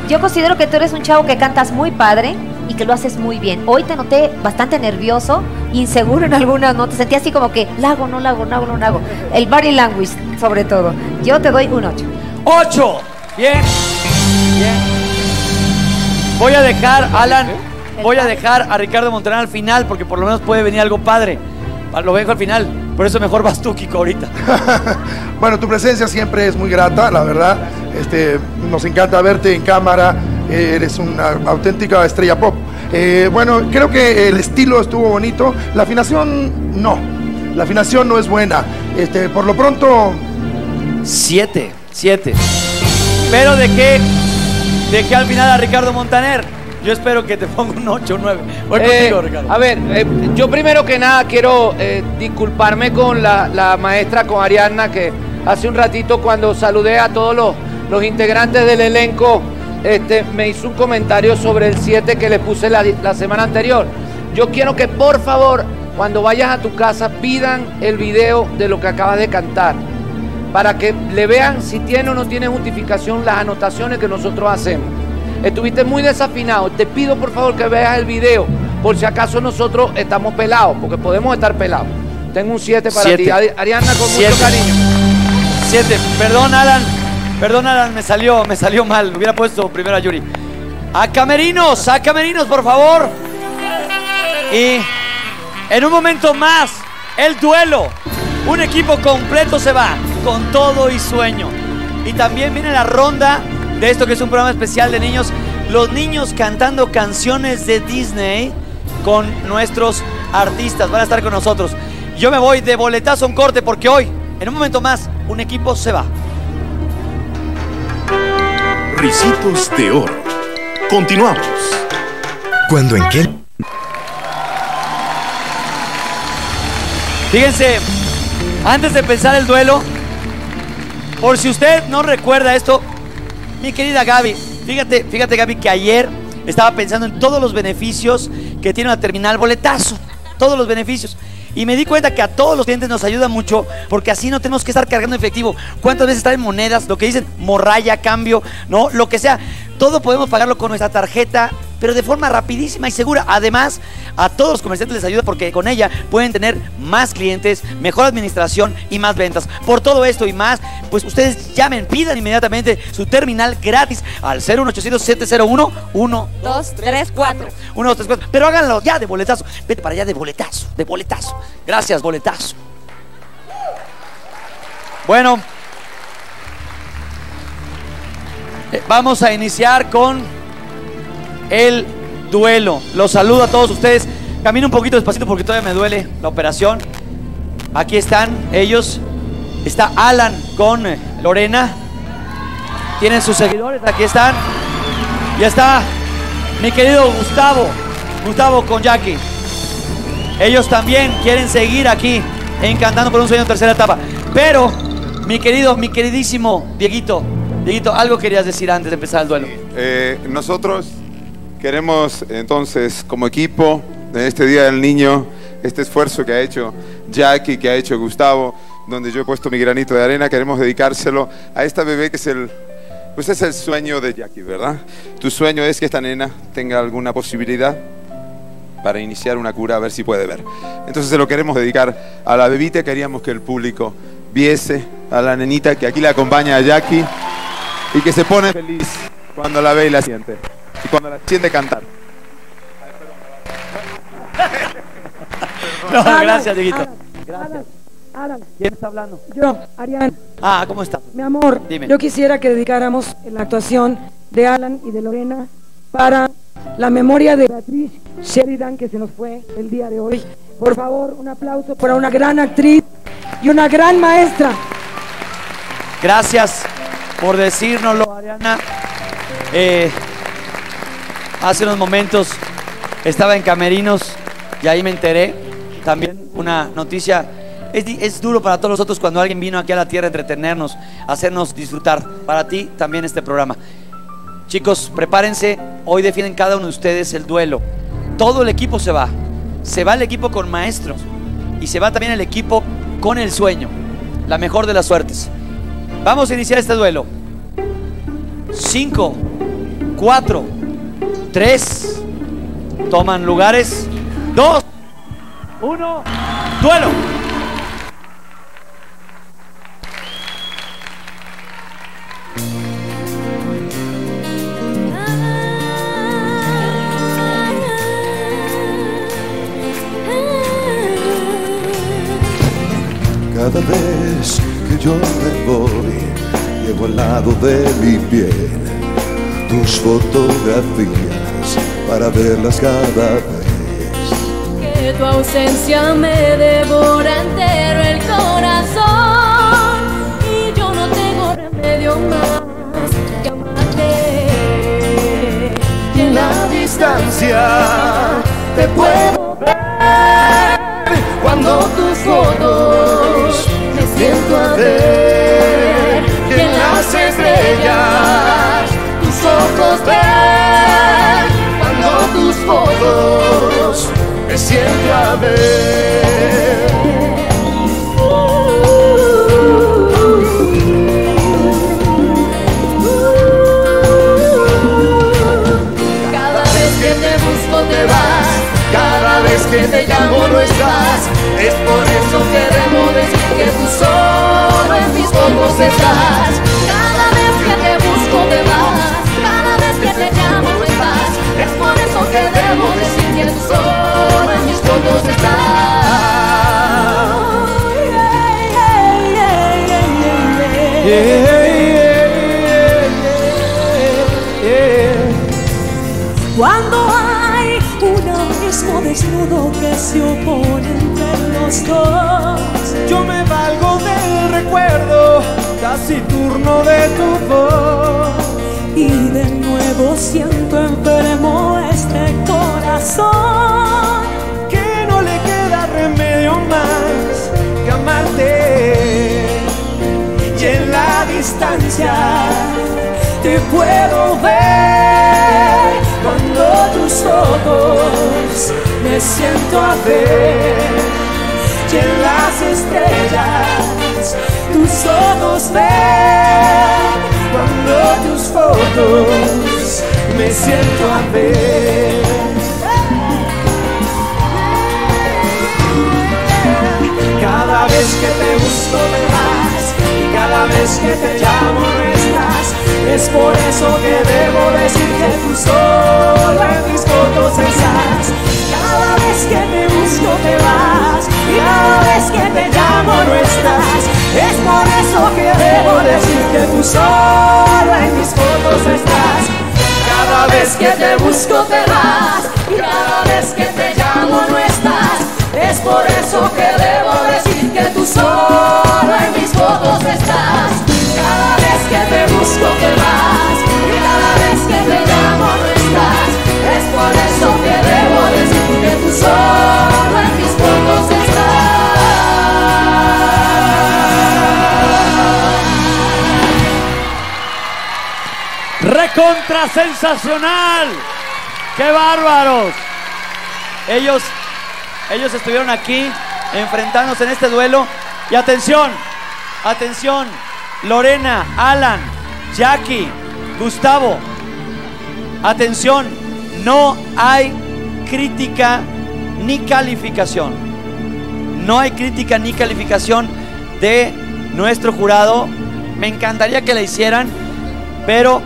yo considero que tú eres un chavo que cantas muy padre y que lo haces muy bien. Hoy te noté bastante nervioso, inseguro en algunas notas. Sentí así como que, la hago, no la hago, no hago, no la hago. El body language, sobre todo. Yo te doy un 8. 8. Bien. Bien. Voy a dejar, Alan, voy a dejar a Ricardo Montaner al final porque por lo menos puede venir algo padre. Lo dejo al final. Por eso mejor vas tú, Kiko, ahorita. Bueno, tu presencia siempre es muy grata, la verdad. Este, nos encanta verte en cámara. Eres una auténtica estrella pop. Eh, bueno, creo que el estilo estuvo bonito. La afinación, no. La afinación no es buena. Este, por lo pronto, 7. 7. Pero de qué, de qué al final a Ricardo Montaner. Yo espero que te ponga un 8 o 9. Voy Eh, contigo, Ricardo. A ver, eh, yo primero que nada quiero eh, disculparme con la, la maestra, con Ariadna, que hace un ratito cuando saludé a todos los, los integrantes del elenco, este, me hizo un comentario sobre el 7 que le puse la, la semana anterior. Yo quiero que por favor, cuando vayas a tu casa, pidan el video de lo que acabas de cantar, para que le vean si tiene o no tiene justificación las anotaciones que nosotros hacemos. Estuviste muy desafinado. Te pido por favor que veas el video. Por si acaso nosotros estamos pelados, porque podemos estar pelados. Tengo un 7 para Siete. ti. Ari- Ariana, con Siete. mucho cariño. 7. Perdón, Alan. Perdón, Alan, me salió, me salió mal. Hubiera puesto primero a Yuri. A Camerinos, a Camerinos, por favor. Y en un momento más, el duelo. Un equipo completo se va, con todo y sueño. Y también viene la ronda de esto que es un programa especial de niños. Los niños cantando canciones de Disney con nuestros artistas. Van a estar con nosotros. Yo me voy de boletazo un corte porque hoy, en un momento más, un equipo se va. Ricitos de oro. Continuamos. Cuando en qué Fíjense, antes de empezar el duelo, por si usted no recuerda esto, mi querida Gaby, fíjate, fíjate Gaby que ayer estaba pensando en todos los beneficios que tiene una terminal boletazo, todos los beneficios. Y me di cuenta que a todos los clientes nos ayuda mucho porque así no tenemos que estar cargando efectivo. ¿Cuántas veces traen monedas? Lo que dicen, morralla, cambio, ¿no? Lo que sea. Todo podemos pagarlo con nuestra tarjeta, pero de forma rapidísima y segura. Además, a todos los comerciantes les ayuda porque con ella pueden tener más clientes, mejor administración y más ventas. Por todo esto y más, pues ustedes llamen, pidan inmediatamente su terminal gratis al 01800 701 1 2, 3, 4. 1, 2, 3, 4. Pero háganlo ya de boletazo. Vete para allá de boletazo, de boletazo. Gracias, boletazo. Bueno. Eh, Vamos a iniciar con el duelo. Los saludo a todos ustedes. Camino un poquito despacito porque todavía me duele la operación. Aquí están ellos. Está Alan con eh, Lorena. Tienen sus seguidores. Aquí están. Ya está mi querido Gustavo. Gustavo con Jackie. Ellos también quieren seguir aquí encantando por un sueño tercera etapa. Pero, mi querido, mi queridísimo Dieguito, Dieguito, algo querías decir antes de empezar el duelo. Eh, nosotros queremos entonces como equipo en este Día del Niño, este esfuerzo que ha hecho Jackie, que ha hecho Gustavo, donde yo he puesto mi granito de arena, queremos dedicárselo a esta bebé que es el, pues es el sueño de Jackie, ¿verdad? Tu sueño es que esta nena tenga alguna posibilidad para iniciar una cura, a ver si puede ver. Entonces se lo queremos dedicar a la bebita, queríamos que el público viese a la nenita que aquí la acompaña a Jackie y que se pone feliz cuando la ve y la siente. Y cuando la siente cantar. No, Alan, gracias, Dieguito. Alan, Gracias. Alan, ¿Quién está hablando? yo, Arián, Ah, ¿cómo estás? mi amor, Dime. yo quisiera que dedicáramos la actuación de Alan y de Lorena para la memoria de Beatriz Sheridan que se nos fue el día de hoy. Por favor, un aplauso para una gran actriz y una gran maestra. Gracias por decírnoslo, Ariana. Eh, hace unos momentos estaba en Camerinos y ahí me enteré. También una noticia. Es, duro para todos nosotros cuando alguien vino aquí a la tierra a entretenernos, hacernos disfrutar. Para ti también este programa. Chicos, prepárense. Hoy defienden cada uno de ustedes el duelo. Todo el equipo se va. Se va el equipo con maestros. Y se va también el equipo con el sueño. La mejor de las suertes. Vamos a iniciar este duelo. 5, 4, 3. Toman lugares. 2, 1. Duelo. Cada vez que yo me voy, llevo al lado de mi piel tus fotografías para verlas cada vez. Que tu ausencia me devora entero el corazón y yo no tengo remedio más que amarte. Y en la distancia te puedo ver cuando tus fotos me siento a ver y en las estrellas tus ojos ver siento a ver. Cada vez que te busco te vas, cada vez que te llamo no estás. Es por eso que debo decir que tú solo en mis ojos estás. Cada vez que te busco te vas, cada vez que te llamo no estás. Es por eso que debo decir Cuando hay un abismo desnudo que se opone entre los dos. Yo me valgo del recuerdo taciturno de tu voz. Y de nuevo siento enfermo este corazón. Distancia Te puedo ver cuando tus ojos me siento a ver. y en las estrellas Tus ojos ven cuando tus fotos me siento a ver. Cada vez que te busco me vas y cada vez que te llamo no estás. Es por eso que debo decir que tú solo en mis fotos estás. Cada vez que te busco te vas y cada vez que te llamo no estás. Es por eso que debo decir que tú solo en mis fotos que te busco te vas y cada vez que te llamo no estás. Es por eso que debo decir que tú solo en mis fotos estás. Cada vez que te busco te vas y cada vez que te llamo no estás. Es por eso que debo decir que tú solo en mis fotos Recontra sensacional. ¡Qué bárbaros! Ellos, ellos estuvieron aquí enfrentándose en este duelo. Y atención, atención, Lorena, Alan, Jackie, Gustavo. Atención, no hay crítica ni calificación. No hay crítica ni calificación de nuestro jurado. Me encantaría que la hicieran, pero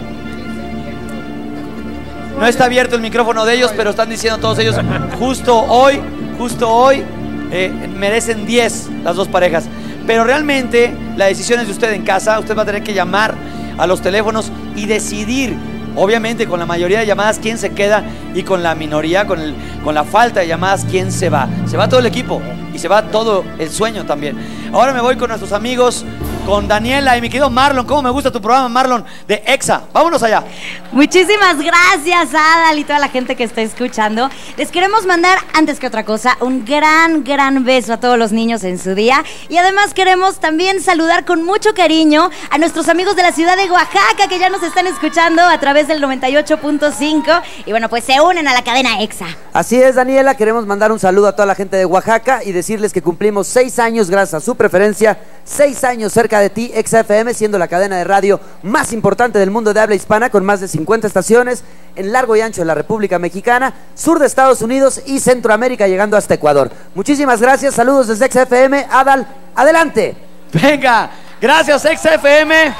no está abierto el micrófono de ellos, pero están diciendo todos ellos, justo hoy, justo hoy, eh, merecen 10 las dos parejas. Pero realmente la decisión es de usted en casa. Usted va a tener que llamar a los teléfonos y decidir, obviamente con la mayoría de llamadas, quién se queda y con la minoría, con, con la falta de llamadas, quién se va. Se va todo el equipo y se va todo el sueño también. Ahora me voy con nuestros amigos, con Daniela y mi querido Marlon. ¿Cómo me gusta tu programa, Marlon, de EXA? Vámonos allá. Muchísimas gracias, Adal y toda la gente que está escuchando. Les queremos mandar, antes que otra cosa, un gran, gran beso a todos los niños en su día. Y además queremos también saludar con mucho cariño a nuestros amigos de la ciudad de Oaxaca que ya nos están escuchando a través del 98.5. Y bueno, pues se unen a la cadena EXA. Así es, Daniela. Queremos mandar un saludo a toda la gente de Oaxaca y decirles que cumplimos seis años gracias a su preferencia. Seis años cerca de ti, XFM, siendo la cadena de radio más importante del mundo de habla hispana, con más de 50 estaciones en largo y ancho de la República Mexicana, sur de Estados Unidos y Centroamérica, llegando hasta Ecuador. Muchísimas gracias. Saludos desde XFM. Adal, adelante. Venga, gracias XFM.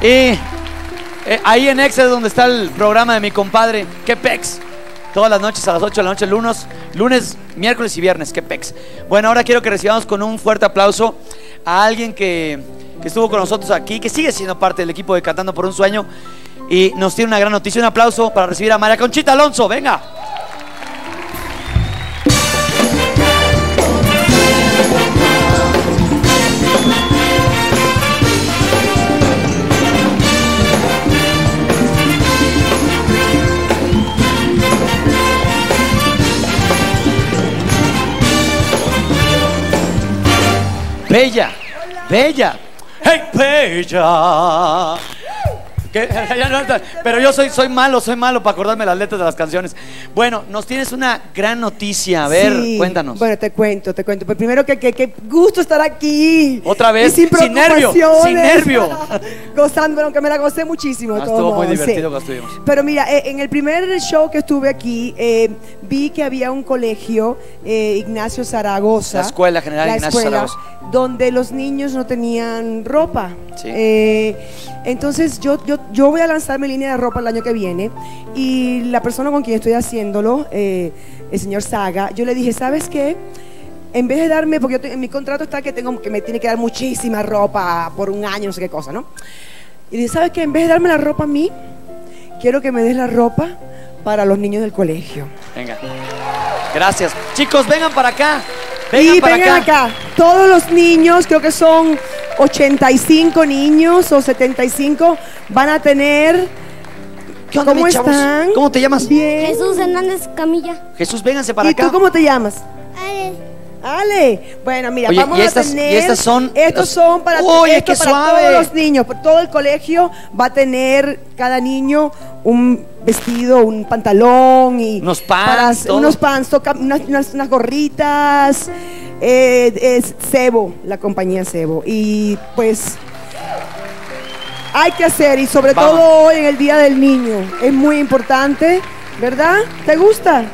Y eh, ahí en Exa es donde está el programa de mi compadre, que. Todas las noches a las 8 de la noche, lunes, lunes, miércoles y viernes, que. Bueno, ahora quiero que recibamos con un fuerte aplauso a alguien que, que estuvo con nosotros aquí, que sigue siendo parte del equipo de Cantando por un Sueño y nos tiene una gran noticia. Un aplauso para recibir a María Conchita Alonso. Venga. Bella, bella. Hey, bella. Que- ya no está- pero yo soy, soy malo, soy malo para acordarme las letras de las canciones. Bueno, nos tienes una gran noticia. A ver, Sí. cuéntanos. Bueno, te cuento, te cuento. Pues primero que, que, que gusto estar aquí. Otra vez, Y sin, sin nervio, sin nervio. Gozando, aunque me la gocé muchísimo. Ah, estuvo muy modos, sí. divertido que estuvimos. Pero mira, eh, en el primer show que estuve aquí, eh, vi que había un colegio, eh, Ignacio Zaragoza. La Escuela General la Ignacio escuela, Zaragoza. Donde los niños no tenían ropa. Sí. Eh, entonces yo, yo, yo voy a lanzar mi línea de ropa el año que viene y la persona con quien estoy haciéndolo, eh, el señor Saga, yo le dije, ¿sabes qué? En vez de darme, porque yo te- en mi contrato está que tengo que me tiene que dar muchísima ropa por un año, no sé qué cosa, ¿no? Y dije, ¿sabes qué? En vez de darme la ropa a mí, quiero que me des la ropa para los niños del colegio. Venga. Gracias. Chicos, vengan para acá. Vengan y para vengan acá. acá. Todos los niños, creo que son 85 niños o 75, van a tener. onda, ¿Cómo están? ¿Cómo te llamas? Bien. Jesús Hernández Camilla. Jesús, vénganse para ¿Y acá. tú cómo te llamas? Ale. Bueno, mira, Oye, vamos y a estas- y tener. estas son Estos son para, esto para suave. todos los niños. Todo el colegio va a tener cada niño un vestido, un pantalón y Unos pants, para- unos pants, toca- unas, unas- unas gorritas. eh, es Cebo, la compañía Cebo. Y pues hay que hacer y sobre Vamos. todo hoy en el Día del Niño. Es muy importante, ¿verdad? ¿Te gusta?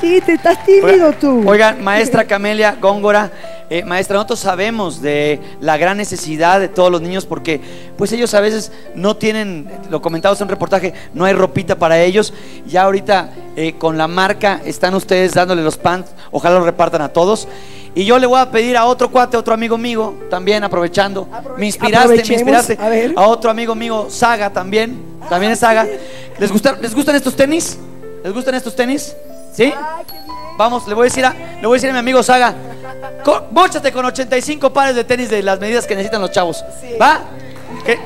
Sí, te estás tímido tú. Oigan, maestra Camelia Góngora, eh, maestra, nosotros sabemos de la gran necesidad de todos los niños porque pues ellos a veces no tienen, lo comentamos en un reportaje, no hay ropita para ellos. Ya ahorita eh, con la marca están ustedes dándole los pants, ojalá los repartan a todos. Y yo le voy a pedir a otro cuate, otro amigo mío, también aprovechando. me inspiraste, me inspiraste. a ver. A otro amigo mío, Saga también, también es Saga. ¿Les, gusta- ¿Les gustan estos tenis? ¿Les gustan estos tenis? ¿Sí? Vamos, le voy a decir a, le voy a decir a mi amigo Saga. co- Móchate con 85 pares de tenis de las medidas que necesitan los chavos. ¿Va? ¿Qué?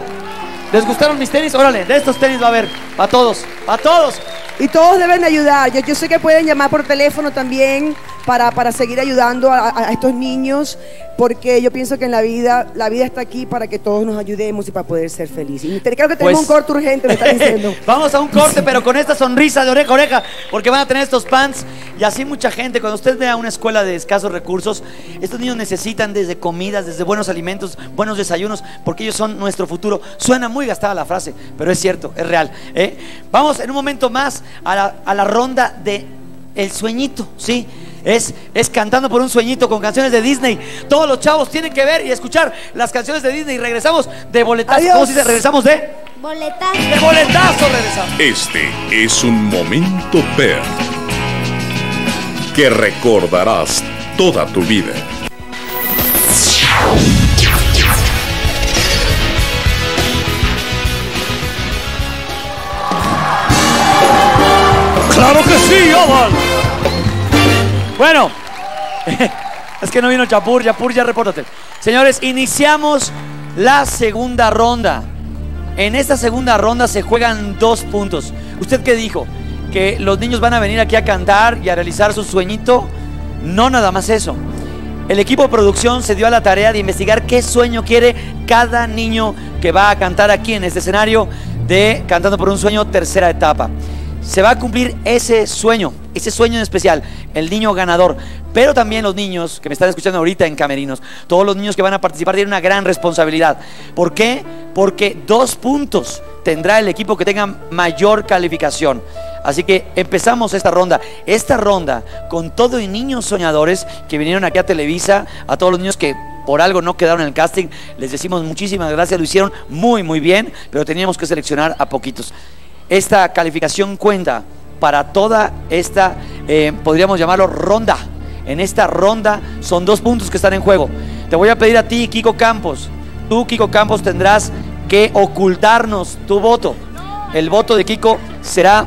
¿Les gustaron mis tenis? Órale, de estos tenis va a haber. Para todos, para todos. Y todos deben de ayudar. Yo, yo sé que pueden llamar por teléfono también para, para seguir ayudando a estos niños, porque yo pienso que en la vida, la vida está aquí para que todos nos ayudemos y para poder ser felices. Y creo que tenemos Pues- un corto urgente, me está diciendo. Vamos a un corte, pero con esta sonrisa de oreja a oreja, porque van a tener estos pants y así mucha gente. Cuando usted vea una escuela de escasos recursos, estos niños necesitan desde comidas, desde buenos alimentos, buenos desayunos, porque ellos son nuestro futuro. Suena muy gastada la frase, pero es cierto, es real. ¿eh? Vamos en un momento más a la, a la ronda de el sueñito, ¿sí? Es, es cantando por un sueñito con canciones de Disney. Todos los chavos tienen que ver y escuchar las canciones de Disney. Regresamos de boletazo. ¿Cómo se dice? Regresamos de... Boletazo. De boletazo regresamos. Este es un momento ver que recordarás toda tu vida. ¡Claro que sí, Oval! Bueno, es que no vino Chapur, Chapur, ya repórtate. Señores, iniciamos la segunda ronda. En esta segunda ronda se juegan dos puntos. ¿Usted qué dijo? ¿Que los niños van a venir aquí a cantar y a realizar su sueñito? No nada más eso. El equipo de producción se dio a la tarea de investigar qué sueño quiere cada niño que va a cantar aquí en este escenario de Cantando por un Sueño, tercera etapa. Se va a cumplir ese sueño, ese sueño en especial, el niño ganador. Pero también los niños que me están escuchando ahorita en Camerinos, todos los niños que van a participar tienen una gran responsabilidad. ¿Por qué? Porque dos puntos tendrá el equipo que tenga mayor calificación. Así que empezamos esta ronda. Esta ronda con todo y niños soñadores que vinieron aquí a Televisa, a todos los niños que por algo no quedaron en el casting, les decimos muchísimas gracias, lo hicieron muy muy bien, pero teníamos que seleccionar a poquitos. Esta calificación cuenta para toda esta, eh, podríamos llamarlo ronda. En esta ronda son dos puntos que están en juego. Te voy a pedir a ti, Kiko Campos. Tú, Kiko Campos, tendrás que ocultarnos tu voto. El voto de Kiko será,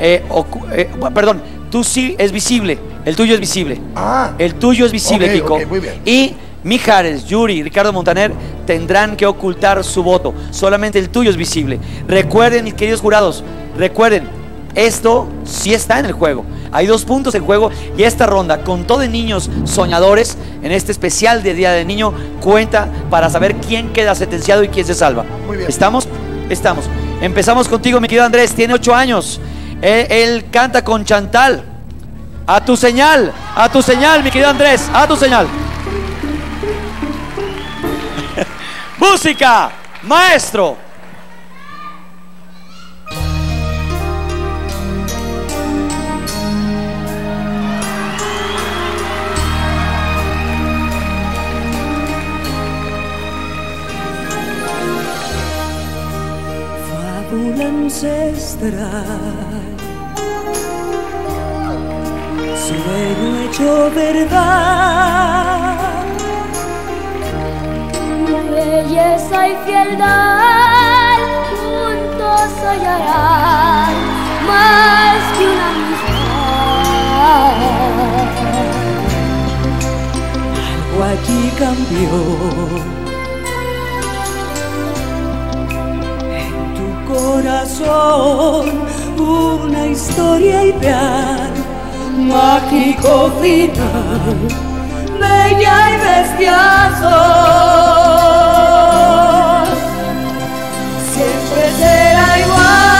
eh, eh, perdón, tú sí es visible. El tuyo es visible. Ah. El tuyo es visible, Kiko. muy bien. Y Mijares, Yuri, Ricardo Montaner tendrán que ocultar su voto. Solamente el tuyo es visible. Recuerden, mis queridos jurados, recuerden, esto sí está en el juego. Hay dos puntos en juego y esta ronda, con todo de niños soñadores, en este especial de Día del Niño, cuenta para saber quién queda sentenciado y quién se salva. Muy bien. ¿Estamos? Estamos. Empezamos contigo, mi querido Andrés. Tiene ocho años. Él, él canta con Chantal. A tu señal, a tu señal, mi querido Andrés, a tu señal. Música, maestro. fábula ancestral, sueño hecho verdad. Belleza y fieldad juntos soñarán más que una amistad. Algo allí cambió. En tu corazón una historia ideal, mágico final, bella y bestiazo. Siempre será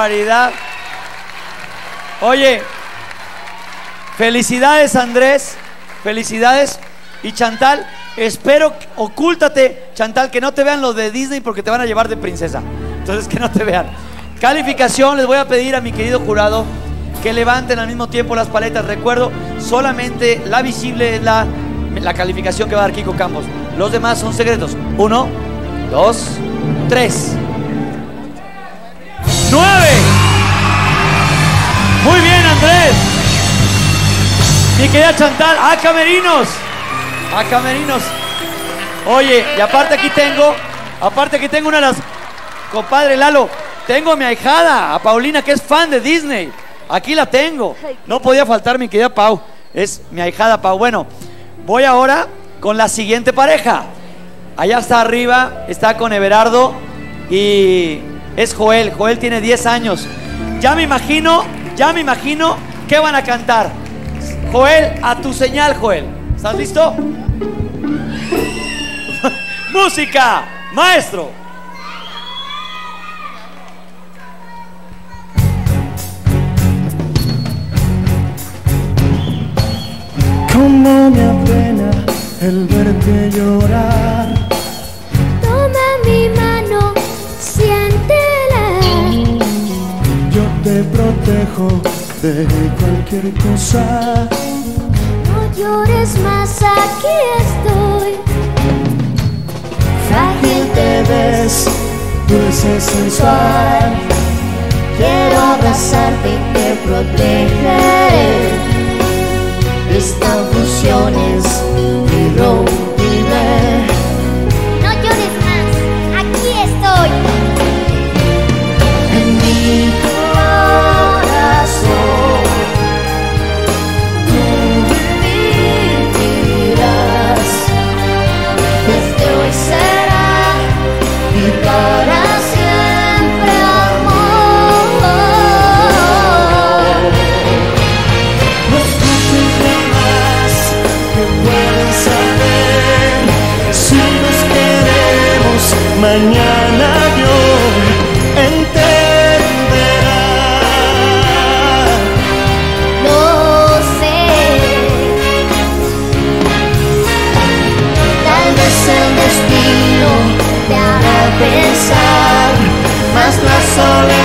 barbaridad! Oye, felicidades Andrés, felicidades. Y Chantal, espero, ocúltate, Chantal, que no te vean los de Disney porque te van a llevar de princesa. Entonces, que no te vean. Calificación, les voy a pedir a mi querido jurado que levanten al mismo tiempo las paletas. Recuerdo, solamente la visible es la, la calificación que va a dar Kiko Campos. Los demás son secretos. Uno, dos, tres. ¡Nueve! Muy bien, Andrés. Mi querida Chantal, a Camerinos. A Camerinos. Oye, y aparte aquí tengo, aparte aquí tengo una de las, compadre Lalo, tengo a mi ahijada, a Paulina, que es fan de Disney. Aquí la tengo. No podía faltar mi querida Pau. Es mi ahijada Pau. Bueno, voy ahora con la siguiente pareja. Allá está arriba, está con Everardo y es Joel. Joel tiene 10 años. Ya me imagino, ya me imagino qué van a cantar. Joel, a tu señal, Joel. ¿Estás listo? Música, maestro. Cómo me apena el verte llorar. Toma mi mano, protejo de cualquier cosa. No llores más, aquí estoy. Frágil te ves, dulce sensual. Quiero abrazarte y te proteger. Esta fusión es irrompible. Mañana yo entenderá. Lo sé. Tal vez el destino te hará pensar, Mas la soledad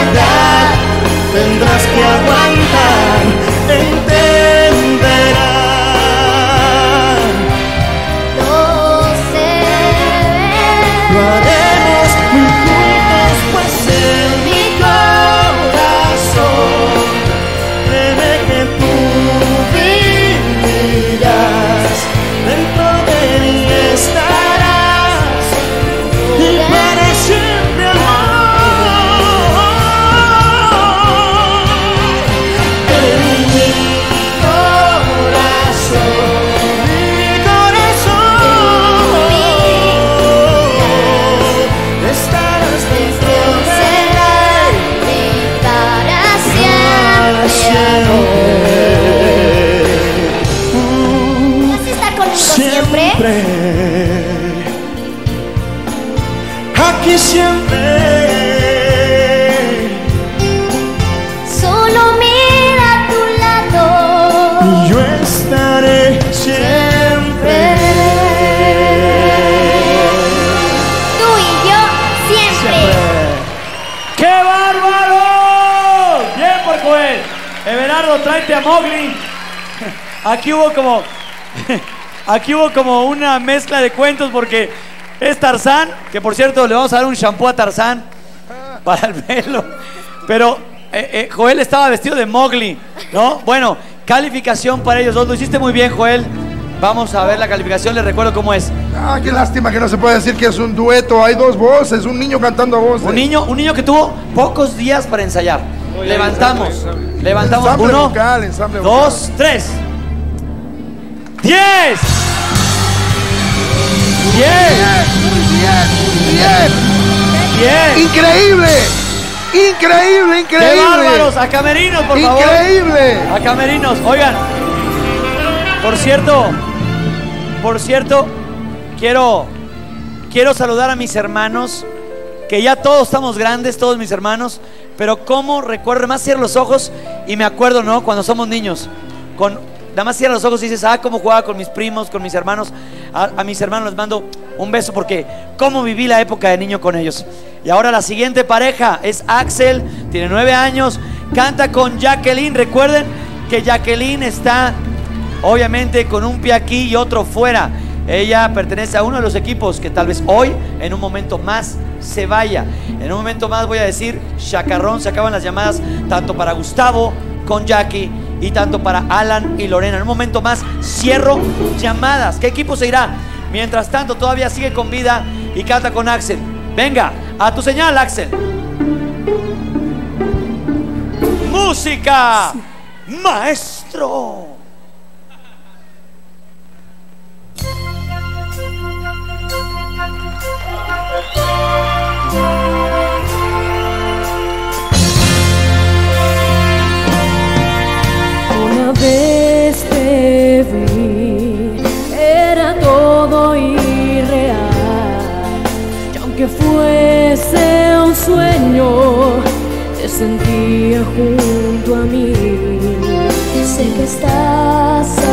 Tráete a Mowgli. Aquí hubo como. Aquí hubo como una mezcla de cuentos porque es Tarzán, que por cierto le vamos a dar un shampoo a Tarzán para el pelo. Pero eh, eh, Joel estaba vestido de Mowgli, ¿no? Bueno, calificación para ellos dos. Lo hiciste muy bien, Joel. Vamos a ver la calificación, les recuerdo cómo es. Ah, qué lástima que no se puede decir que es un dueto. Hay dos voces, un niño cantando a voces. Un niño, un niño que tuvo pocos días para ensayar. Levantamos, levantamos. Ensamble Uno, vocal, dos, tres. ¡Diez! ¡Diez! Bien. ¡Diez! Increíble. Increíble, increíble. ¡Qué bárbaros! A camerinos, por favor. Increíble. A camerinos. Oigan, por cierto, por cierto, quiero, quiero saludar a mis hermanos que ya todos estamos grandes, todos mis hermanos, pero cómo recuerdo, más cierro los ojos y me acuerdo, ¿no? Cuando somos niños, con, nada más cierra los ojos y dices, ah, cómo jugaba con mis primos, con mis hermanos, a, a mis hermanos les mando un beso porque cómo viví la época de niño con ellos. Y ahora la siguiente pareja es Axel, tiene nueve años, canta con Jacqueline, recuerden que Jacqueline está obviamente con un pie aquí y otro fuera. Ella pertenece a uno de los equipos que tal vez hoy, en un momento más, se vaya. En un momento más voy a decir, chacarrón, se acaban las llamadas tanto para Gustavo con Jackie y tanto para Alan y Lorena. En un momento más cierro llamadas. ¿Qué equipo se irá? Mientras tanto, todavía sigue con vida y canta con Axel. Venga, a tu señal, Axel. Música, maestro. Fuese un sueño, te sentía junto a mí. Sé que estás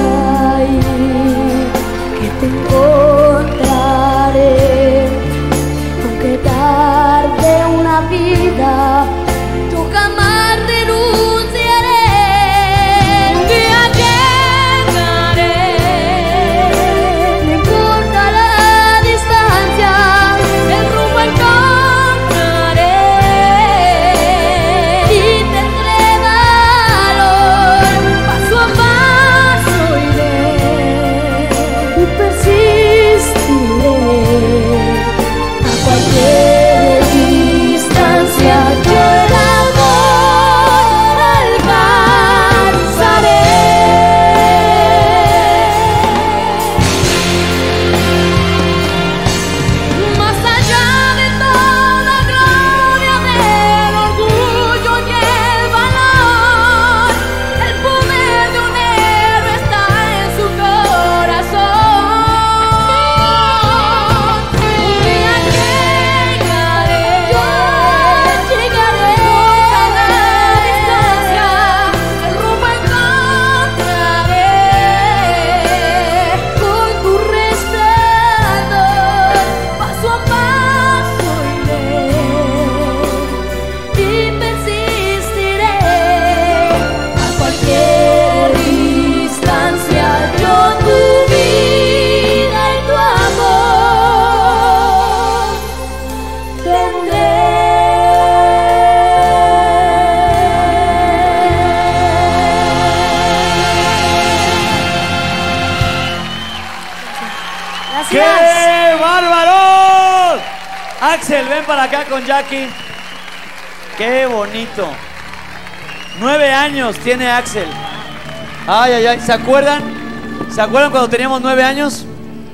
con Jackie. ¡Qué bonito! Nueve años tiene Axel. Ay, ay, ay. ¿Se acuerdan? ¿Se acuerdan cuando teníamos nueve años?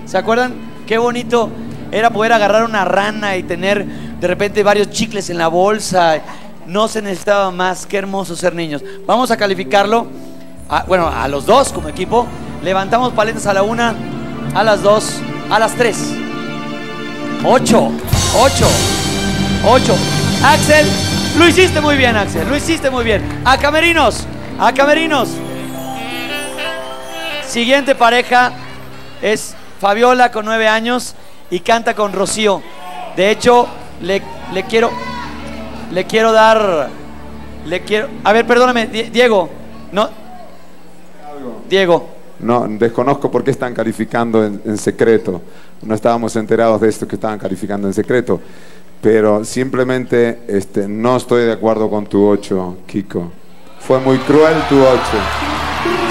¿Se acuerdan? Qué bonito era poder agarrar una rana y tener de repente varios chicles en la bolsa. No se necesitaba más. Qué hermoso ser niños. Vamos a calificarlo. bueno, a los dos como equipo. Levantamos paletas a la una, a las dos, a las tres. Ocho, ocho, ocho. Axel, lo hiciste muy bien, Axel. Lo hiciste muy bien. A camerinos, a camerinos. Siguiente pareja es Fabiola con nueve años y canta con Rocío. De hecho, le, le quiero, le quiero dar, le quiero. A ver, perdóname, Die- Diego. No. Diego. No, desconozco por qué están calificando en secreto. No estábamos enterados de esto que estaban calificando en secreto. Pero simplemente este, no estoy de acuerdo con tu 8, Kiko. Fue muy cruel tu 8.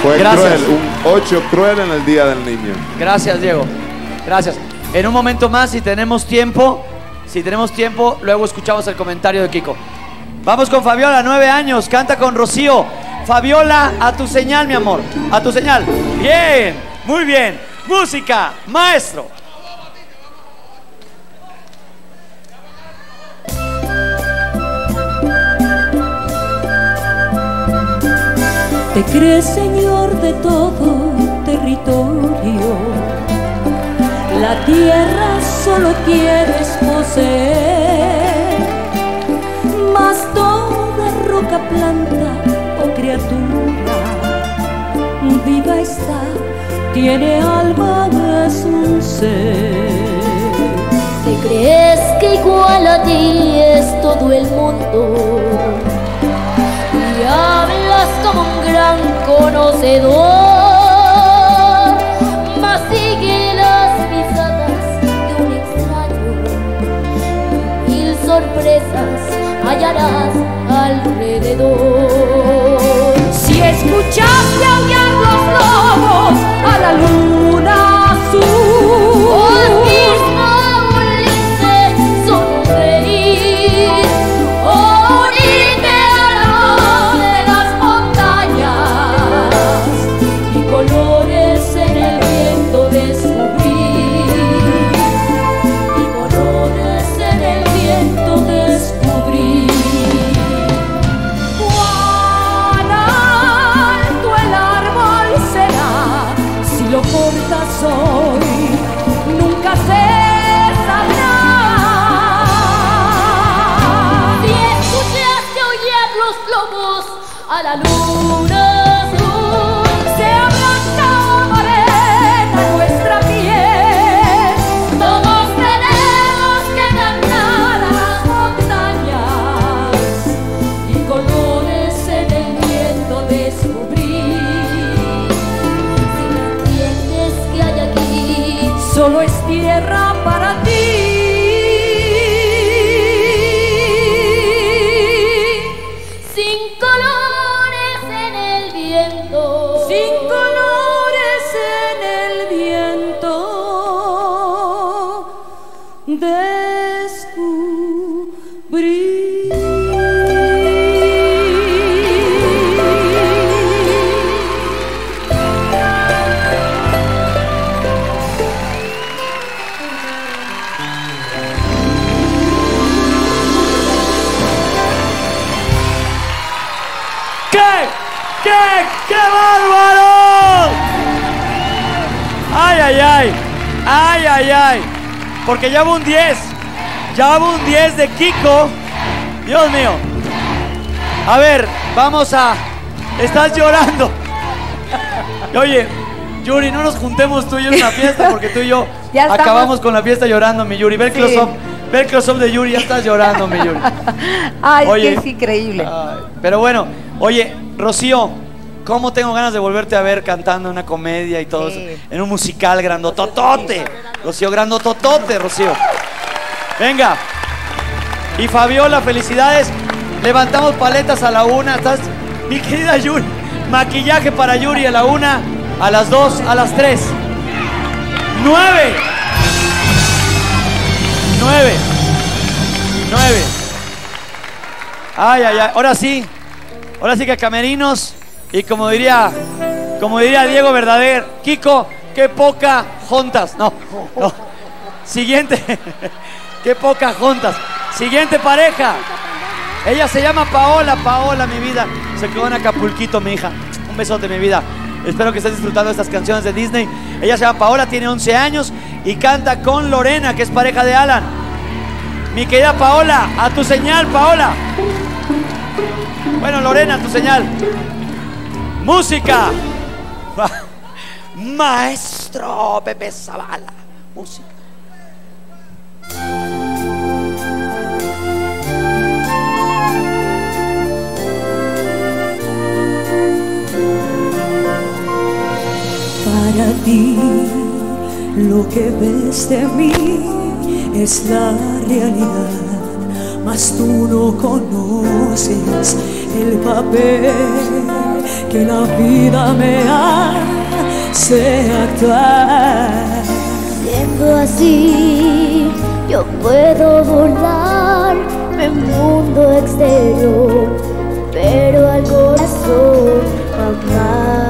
Fue Gracias. cruel, un 8 cruel en el Día del Niño. Gracias, Diego. Gracias. En un momento más, si tenemos tiempo, si tenemos tiempo, luego escuchamos el comentario de Kiko. Vamos con Fabiola, nueve años, canta con Rocío. Fabiola, a tu señal, mi amor. A tu señal. Bien, muy bien. Música, maestro. te crees señor de todo territorio. La tierra solo quieres poseer, mas toda roca, planta o criatura viva está, tiene alma, es un ser. Te crees que igual a ti es todo el mundo gran conocedor, mas sigue las pisadas de un extraño. Mil sorpresas hallarás alrededor. Si escuchaste aullar los lobos a la luna Porque ya hubo un 10. Ya hubo un 10 de Kiko. Dios mío. A ver, vamos a. Estás llorando. Oye, Yuri, no nos juntemos tú y yo en una fiesta porque tú y yo Ya acabamos con la fiesta llorando, mi Yuri. Ve el Sí. close-up. Ve el close-up de Yuri, ya estás llorando, mi Yuri. Ay, es Oye. que es increíble. Ay, pero bueno, oye, Rocío, ¿cómo tengo ganas de volverte a ver cantando una comedia y todo Sí. eso? En un musical grandototote. Rocío, grandototote, Rocío. Venga. Y Fabiola, felicidades. Levantamos paletas a la una. ¿Estás? Mi querida Yuri. Maquillaje para Yuri a la una, a las dos, a las tres. ¡Nueve! ¡Nueve! ¡Nueve! Ay, ay, ay. Ahora sí. Ahora sí que camerinos. Y como diría, como diría Diego Verdader, Kiko, qué poca juntas. No, no. Siguiente. qué poca juntas. Siguiente pareja. Ella se llama Paola, Paola, mi vida. Se quedó en Acapulquito, mi hija. Un besote, mi vida. Espero que estés disfrutando de estas canciones de Disney. Ella se llama Paola, tiene 11 años y canta con Lorena, que es pareja de Alan. Mi querida Paola, a tu señal, Paola. Bueno, Lorena, a tu señal. Música. Maestro Pepe Zavala. Música. Para ti, lo que ves de mí es la realidad, mas tú no conoces el papel que la vida me hace actuar. Siendo así, yo puedo volar el mundo exterior, pero al corazón jamás.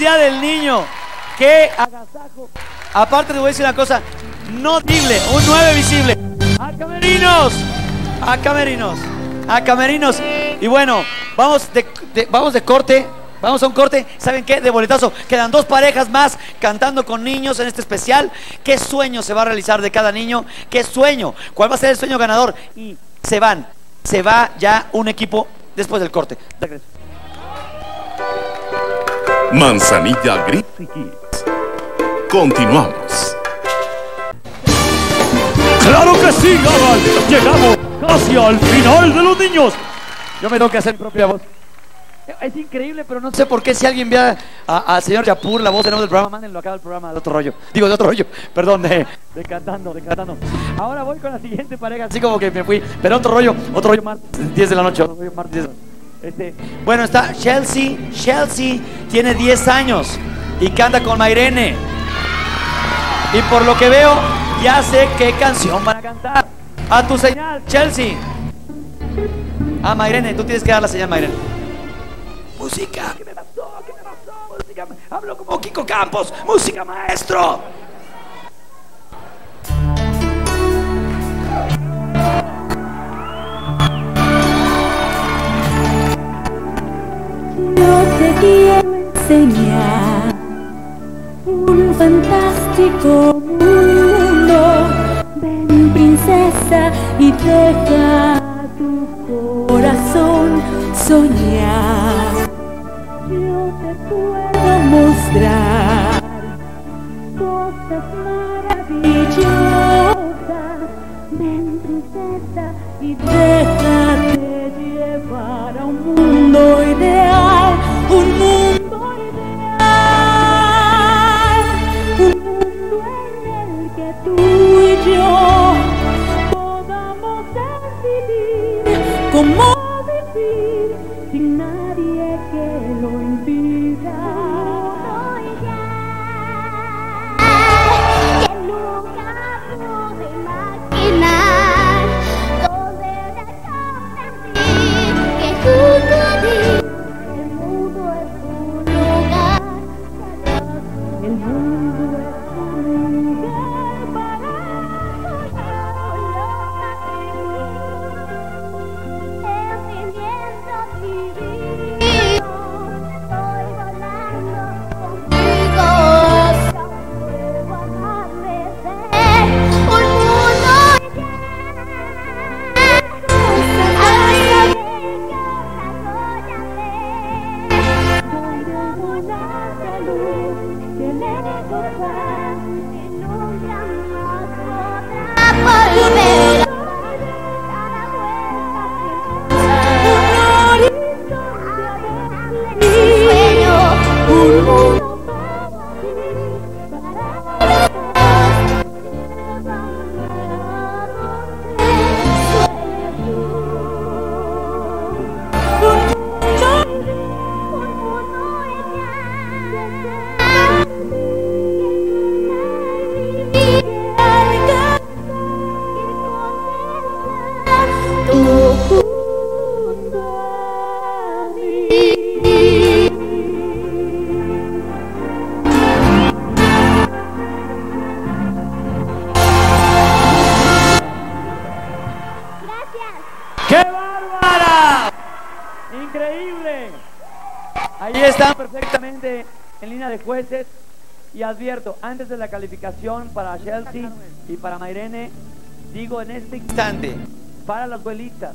Día del Niño! ¡Qué agasajo! Aparte, te voy a decir una cosa: no un 9 visible. ¡A camerinos! ¡A camerinos! ¡A camerinos! Y bueno, vamos de, vamos de corte. Vamos a un corte. ¿Saben qué? De boletazo. Quedan dos parejas más cantando con niños en este especial. ¿Qué sueño se va a realizar de cada niño? ¿Qué sueño? ¿Cuál va a ser el sueño ganador? Y se van. Se va ya un equipo después del corte. Manzanilla Grips y Kids. Continuamos. ¡Claro que sí, Gabal! Llegamos casi al final de los niños. Yo me tengo que hacer mi propia voz. Es increíble, pero no sé por qué si alguien ve a- a- al señor Yapur, la voz de nuevo del programa, mándenlo acá al programa de otro rollo. Digo, de otro rollo, perdón, de, de cantando, de cantando. Ahora voy con la siguiente pareja, así como que me fui, pero otro rollo, otro rollo martes 10 de la noche, otro rollo martes 10 de la noche. Este, bueno, está Chelsea, Chelsea tiene 10 años y canta con Mairene. Y por lo que veo, ya sé qué canción van a cantar. A tu señal, Chelsea. Ah, Mairene, tú tienes que dar la señal, Mairene. Música. ¿Qué me pasó? ¿Qué me pasó? Música. Hablo como Kiko Campos. Música, maestro. Un fantástico mundo. Ven, princesa, y deja tu corazón soñar. Yo te puedo mostrar cosas maravillosas. Ven, princesa, y déjate llevar a un mundo ideal, advierto, antes de la calificación para Chelsea y para Mairene, digo en este instante, para las abuelitas,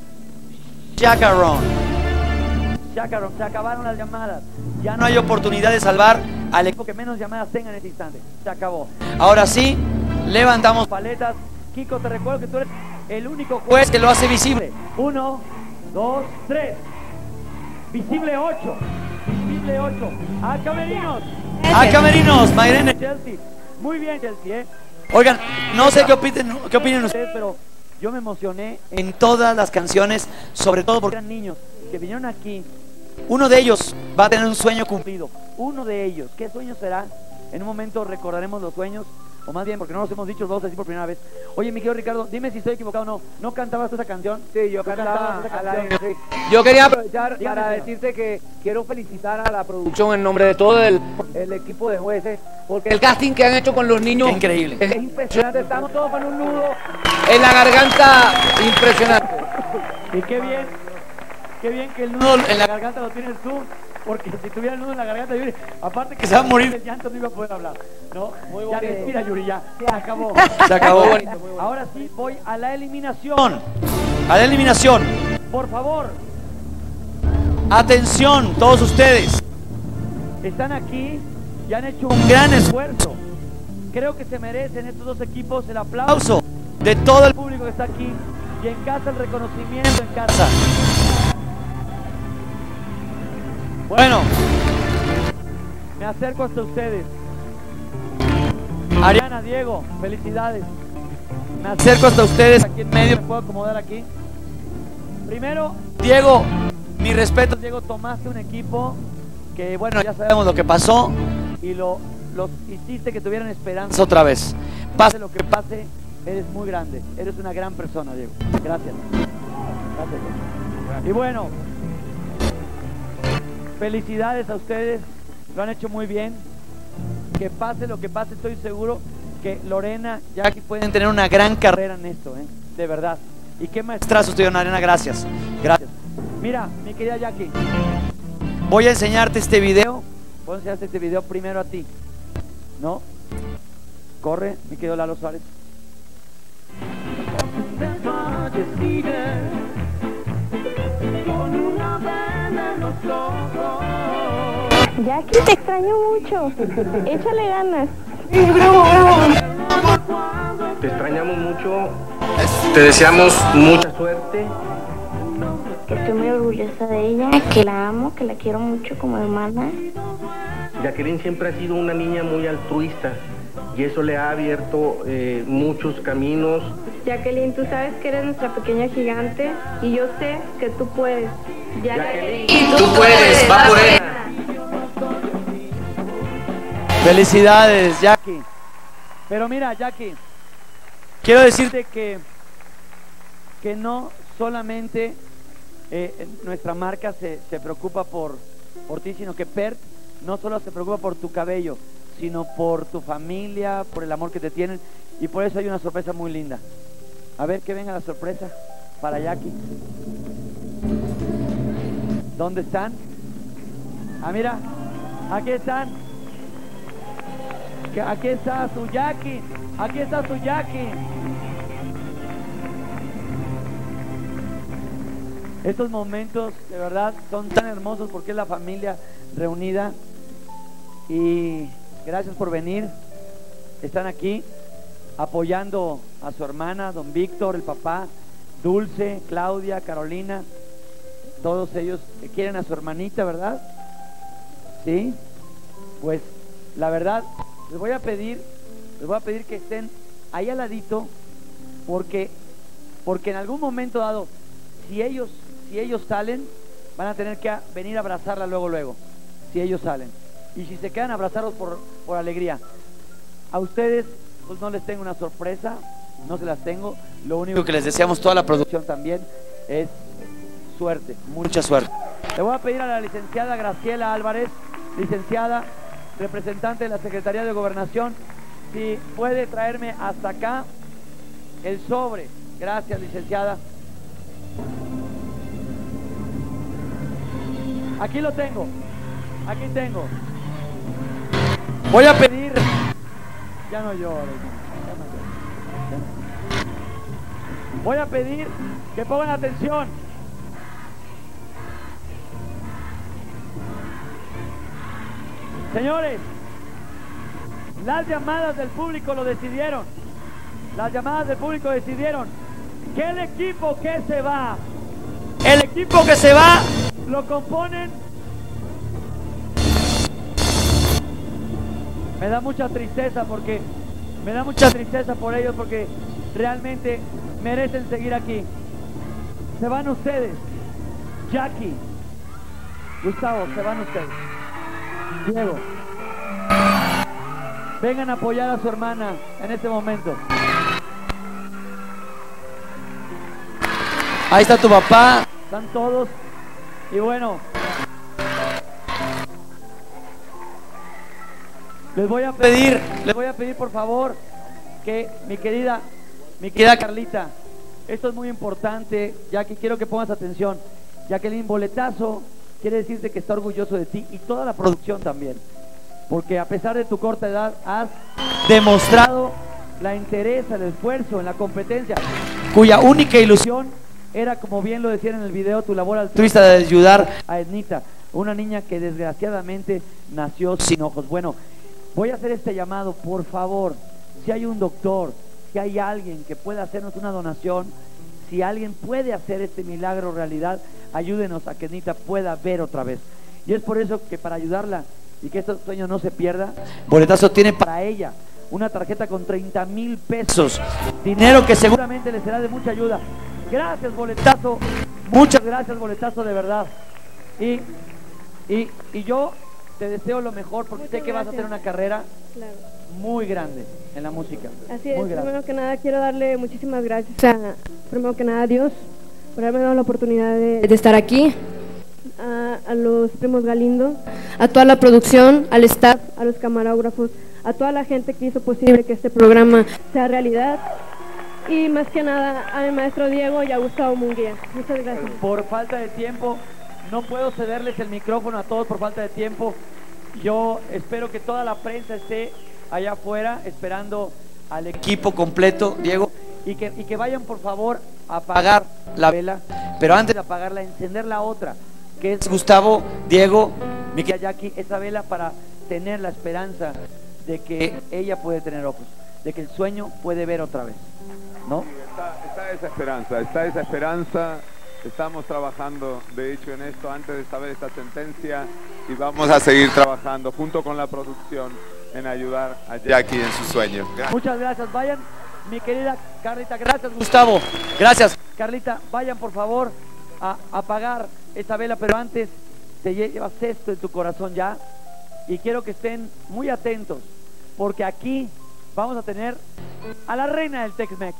Chacarón. Chacarón, se acabaron las llamadas. Ya no hay oportunidad de salvar al equipo que menos llamadas tenga en este instante. Se acabó. Ahora sí, levantamos paletas. Kiko, te recuerdo que tú eres el único juez que lo hace visible. Uno, dos, tres. Visible 8. Visible 8. A camerinos. A camerinos. Mairene Chelsea. Muy bien, Chelsea, ¿eh? Oigan, no sé qué opinen, qué opinen ustedes, pero yo me emocioné en todas las canciones, sobre todo porque eran niños que vinieron aquí. Uno de ellos va a tener un sueño cumplido. Uno de ellos. ¿Qué sueño será? En un momento recordaremos los sueños. O más bien porque no nos hemos dicho, los vamos a decir por primera vez. Oye, mi querido Ricardo, dime si estoy equivocado o no. ¿No cantabas esa canción? Sí, yo cantaba al aire, sí. Yo quería aprovechar para decirte que quiero felicitar a la producción en nombre de todo el, el equipo de jueces, porque el casting que han hecho con los niños increíble. es impresionante. Estamos todos con un nudo en la garganta impresionante. Y qué bien, qué bien que el nudo en la garganta lo tienes tú, porque si tuviera el nudo en la garganta, Yuri, aparte que se va a morir de llanto, no iba a poder hablar. ¿No? Muy Ya bonito. respira, Yuri, ya. Se acabó. Se acabó. Muy bonito, muy bonito. Ahora sí, voy a la eliminación. A la eliminación. Por favor. Atención, todos ustedes. Están aquí y han hecho un gran esfuerzo. Creo que se merecen estos dos equipos el aplauso de todo el público que está aquí y en casa el reconocimiento en casa. Bueno, me acerco hasta ustedes. Ariana, Diego, felicidades. Me acerco hasta ustedes aquí en medio, me puedo acomodar aquí. Primero, Diego, mi respeto, Diego, tomaste un equipo que, bueno, ya sabemos lo que pasó y lo, hiciste que tuvieran esperanza otra vez. Pase lo que pase, eres muy grande, eres una gran persona, Diego. Gracias. Gracias. Y bueno, felicidades a ustedes, lo han hecho muy bien. Que pase lo que pase, estoy seguro que Lorena, Jackie pueden tener una gran carrera en esto, ¿eh? de verdad. Y qué maestrazo tuvieron, Arena, gracias. Gracias. Mira, mi querida Jackie, voy a enseñarte este video. Voy a enseñarte este video primero a ti. ¿No? Corre, mi querido Lalo Suárez. Jackie, te extraño mucho. Échale ganas. Te extrañamos mucho. Te deseamos mucha suerte. Que estoy muy orgullosa de ella, que la amo, que la quiero mucho como hermana. Jacqueline siempre ha sido una niña muy altruista y eso le ha abierto eh, muchos caminos. Jacqueline, tú sabes que eres nuestra pequeña gigante y yo sé que tú puedes. Jacqueline, tú puedes, va por ella. Felicidades, Jackie. Pero mira, Jackie, quiero decirte que, que no solamente eh, nuestra marca se, se preocupa por, por ti, sino que PERT no solo se preocupa por tu cabello, sino por tu familia, por el amor que te tienen. Y por eso hay una sorpresa muy linda. A ver, que venga la sorpresa para Jackie. ¿Dónde están? Ah, mira, aquí están. Aquí está su Jackie. Aquí está su Jackie. Estos momentos de verdad son tan hermosos porque es la familia reunida. Y gracias por venir. Están aquí apoyando a su hermana, don Víctor, el papá, Dulce, Claudia, Carolina. Todos ellos que quieren a su hermanita, ¿verdad? ¿Sí? Pues la verdad, les voy a pedir, les voy a pedir que estén ahí al ladito, porque, porque en algún momento dado, si ellos, si ellos salen, van a tener que venir a abrazarla luego, luego, si ellos salen. Y si se quedan abrazarlos por, por alegría. A ustedes, pues no les tengo una sorpresa, no se las tengo. Lo único que les deseamos toda la producción también es suerte, mucha suerte. Le voy a pedir a la licenciada Graciela Álvarez, licenciada, representante de la Secretaría de Gobernación, si puede traerme hasta acá el sobre. Gracias, licenciada. Aquí lo tengo. Aquí tengo. Voy a pedir. Ya no ya no. Voy a pedir que pongan atención. Señores, las llamadas del público lo decidieron. Las llamadas del público decidieron que el equipo que se va, el equipo que se va, lo componen. Me da mucha tristeza porque me da mucha tristeza por ellos porque realmente merecen seguir aquí. Se van ustedes. Jackie. Gustavo, se van ustedes. Diego. vengan a apoyar a su hermana en este momento. Ahí está tu papá, están todos. Y bueno, les voy a pedir, les voy a pedir por favor que mi querida, mi querida Carlita, esto es muy importante, ya que quiero que pongas atención. Jacqueline Boletazo quiere decirte que está orgulloso de ti y toda la producción también. Porque a pesar de tu corta edad has demostrado la interés, el esfuerzo en la competencia, cuya única ilusión era, como bien lo decían en el video, tu labor altruista de ayudar a Ednita, una niña que desgraciadamente nació sin ojos. Bueno, voy a hacer este llamado, por favor, si hay un doctor, si hay alguien que pueda hacernos una donación, si alguien puede hacer este milagro realidad, ayúdenos a que Ednita pueda ver otra vez. Y es por eso que para ayudarla y que este sueño no se pierda, Boletazo tiene para ella una tarjeta con 30 mil pesos, dinero que seguramente le será de mucha ayuda. Gracias, Boletazo. Muchas gracias, Boletazo, de verdad. Y, y, y yo te deseo lo mejor porque sé que vas a tener una carrera Claro. muy grande en la música. Así es, muy primero que nada quiero darle muchísimas gracias a, primero que nada a Dios por haberme dado la oportunidad de, de estar aquí, a, a los primos Galindo, a toda la producción, al staff, a los camarógrafos, a toda la gente que hizo posible que este programa sea realidad y más que nada a mi maestro Diego y a Gustavo Munguía. Muchas gracias. Por falta de tiempo, no puedo cederles el micrófono a todos por falta de tiempo. Yo espero que toda la prensa esté allá afuera esperando al equipo completo, Diego, y que, y que vayan por favor a apagar la vela, pero antes de apagarla, encender la otra, que es Gustavo, Diego, mi querida Jackie, esa vela para tener la esperanza de que ella puede tener ojos, de que el sueño puede ver otra vez, ¿no? Está, está esa esperanza, está esa esperanza. Estamos trabajando, de hecho, en esto antes de saber esta sentencia y vamos a seguir trabajando junto con la producción en ayudar a Jackie en su sueño. Gracias. Muchas gracias. Vayan, mi querida Carlita. Gracias, Gustavo. Gracias. Carlita, vayan por favor a apagar esta vela, pero antes te llevas esto en tu corazón ya. Y quiero que estén muy atentos, porque aquí vamos a tener a la reina del Tex-Mex.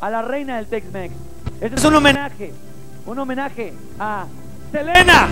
A la reina del Tex-Mex. Este es un homenaje. Un homenaje a Selena.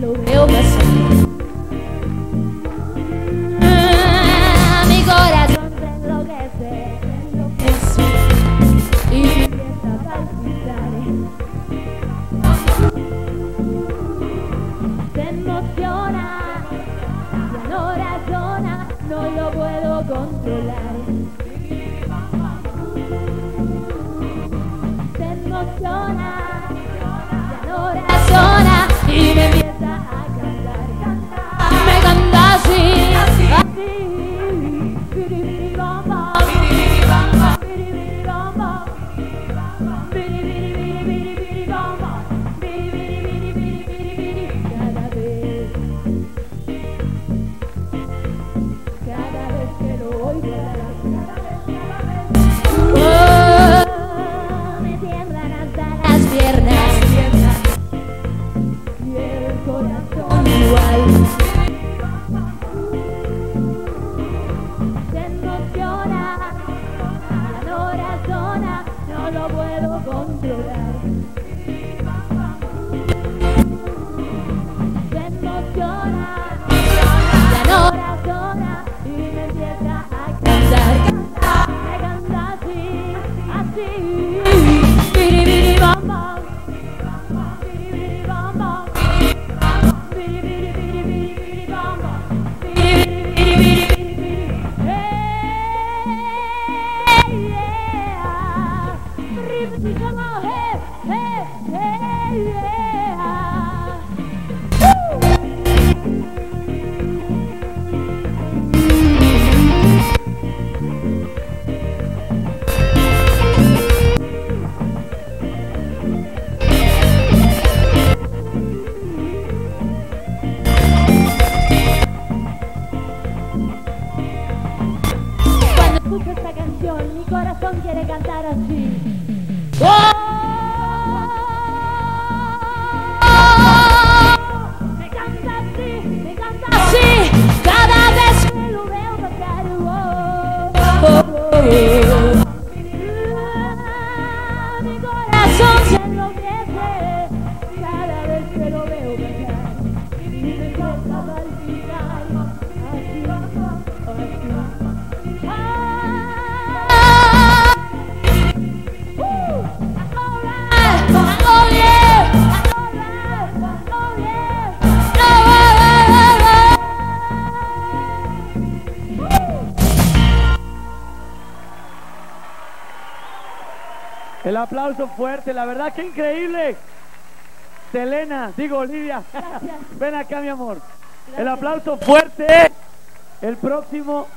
Lo veo Ah, Mi corazón se enloquece, enloquece Y empieza a palpitar Se emociona, ya no razona No lo puedo controlar canta El aplauso fuerte, la verdad que increíble. Selena, digo Olivia, ven acá mi amor. El aplauso fuerte. El próximo,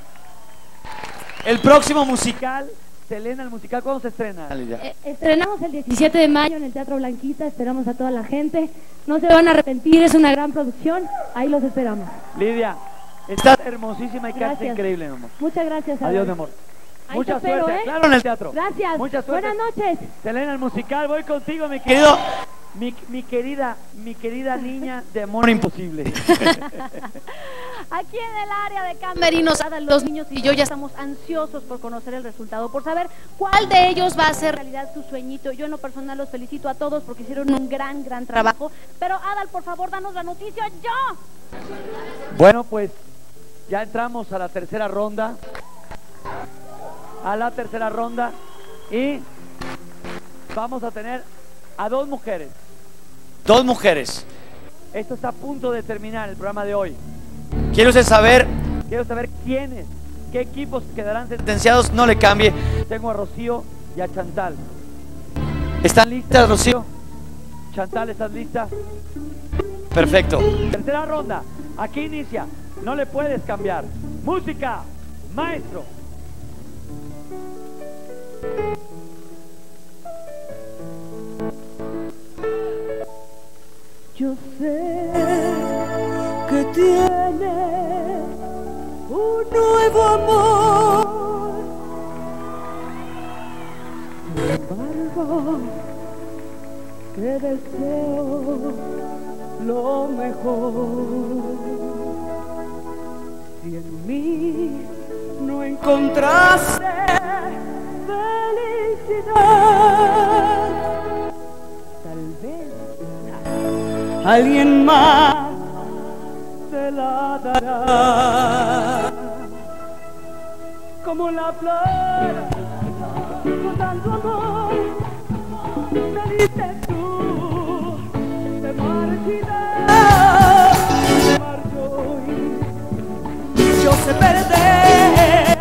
el próximo musical, Selena, el musical, ¿cuándo se estrena? Lidia? Eh, Estrenamos el 17 de mayo en el Teatro Blanquita, esperamos a toda la gente. No se van a arrepentir, es una gran producción, ahí los esperamos. Lidia, estás hermosísima y Gracias. increíble, mi amor. Muchas gracias. Adiós, mi amor. Ahí Mucha te espero, suerte, ¿eh? claro, en el teatro. Gracias. Mucha suerte. Buenas noches. Selena, el musical, voy contigo, mi querido. Mi, mi querida, mi querida niña de amor imposible. Aquí en el área de Camerinos, Adal, los niños y yo ya estamos ansiosos por conocer el resultado, por saber cuál de ellos va a ser realidad su sueñito. Yo en lo personal los felicito a todos porque hicieron un gran, gran trabajo. Pero Adal, por favor, danos la noticia yo. Bueno, pues ya entramos a la tercera ronda. A la tercera ronda. Y vamos a tener a dos mujeres. Dos mujeres. Esto está a punto de terminar el programa de hoy. Quiero saber, quiero saber quiénes, qué equipos quedarán sentenciados. No le cambie. Tengo a Rocío y a Chantal. ¿Están listas, Rocío? Chantal, ¿estás lista? Perfecto. Tercera ronda. Aquí inicia. No le puedes cambiar. Música, maestro. Yo sé que tiene un nuevo amor. Sin embargo, que deseo lo mejor. Si en mí no encontraste felicidad, tal vez alguien más te la dará. Como la flor con tanto amor, me tú, te marchitas, yo sé perder.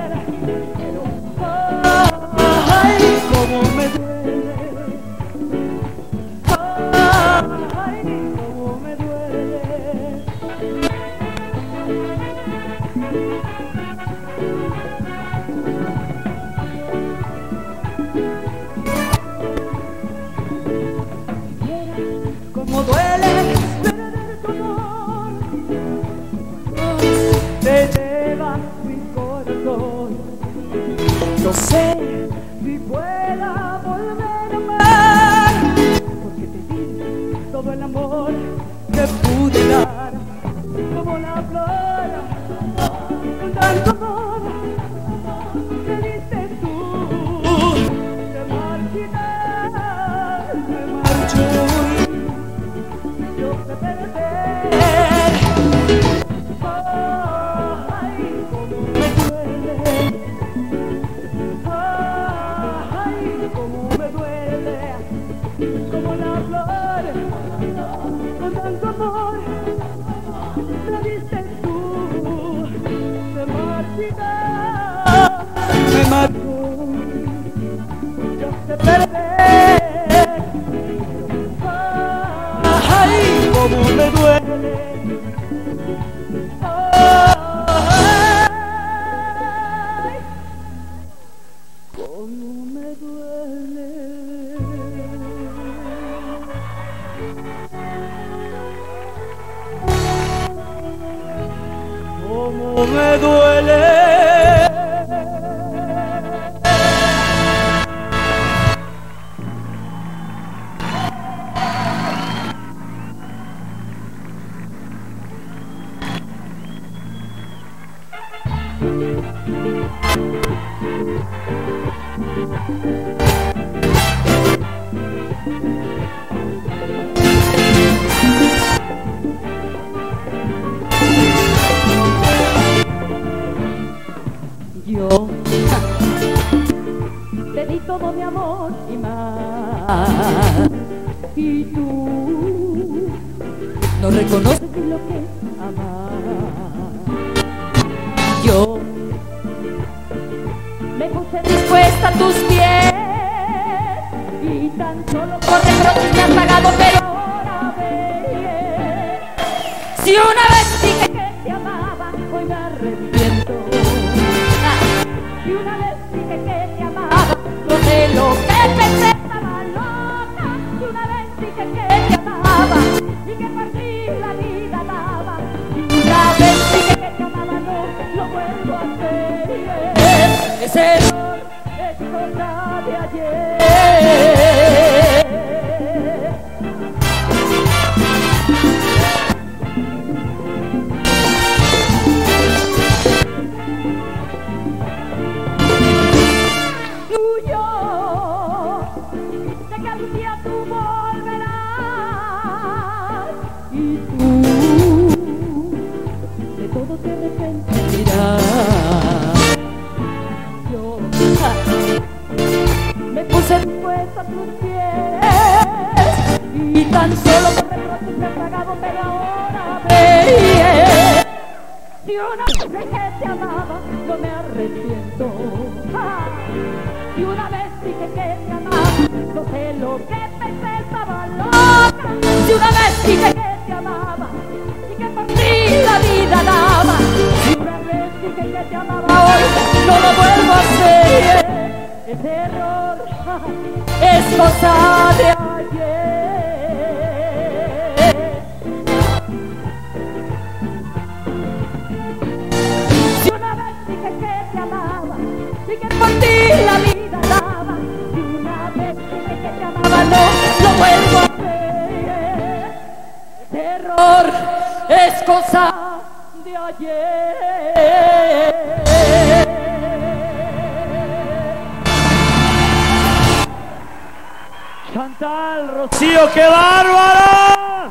Chantal, Rocío, qué bárbara.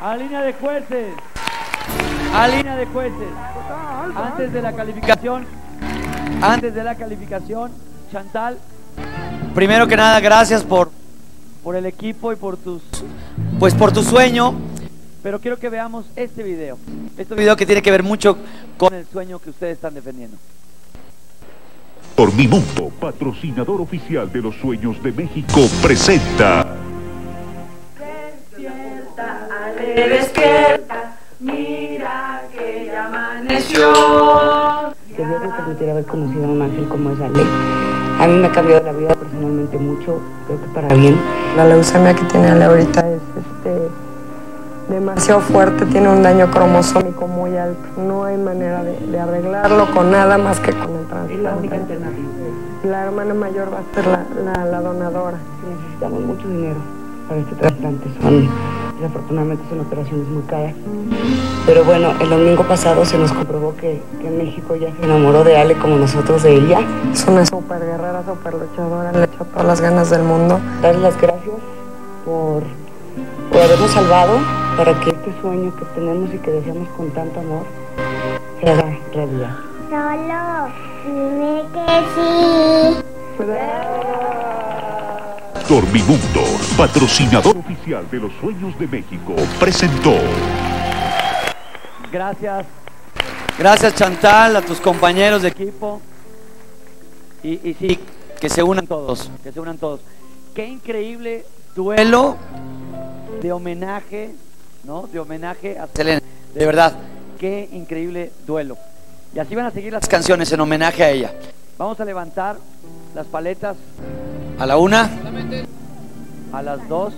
A línea de jueces. A línea de jueces. Antes de la calificación. Antes de la calificación, Chantal. Primero que nada, gracias por, por el equipo y por tus pues por tu sueño. Pero quiero que veamos este video. Este video que tiene que ver mucho con el sueño que ustedes están defendiendo. Dormimundo, patrocinador oficial de los sueños de México, presenta. Ale, despierta, mira que ya amaneció. Que Dios nos permitiera haber conocido a un ángel como es Ale. A mí me ha cambiado la vida personalmente mucho, creo que para bien. La leucemia que tiene Ale ahorita es este, demasiado fuerte, tiene un daño cromosómico muy alto. No hay manera de, de arreglarlo con nada más que con el trasplante. Es la única alternativa. La hermana mayor va a ser la, la- la donadora. Necesitamos mucho dinero para este trasplante. Son, desafortunadamente son operaciones muy caras. Pero bueno, el domingo pasado se nos comprobó que, que México ya se enamoró de Ale como nosotros de ella. Es una super guerrera, super luchadora, le echa todas las ganas del mundo. Darle las gracias por, por habernos salvado para que este sueño que tenemos y que deseamos con tanto amor se haga realidad. Solo dime que sí. Dormimundo, patrocinador oficial de los sueños de México, presentó. Gracias. Gracias Chantal, a tus compañeros de equipo. Y, y sí, que se unan todos, que se unan todos. Qué increíble duelo de homenaje, ¿no? De homenaje a Selena. De verdad, qué increíble duelo. Y así van a seguir las canciones en homenaje a ella. Vamos a levantar las paletas a la una, a las dos.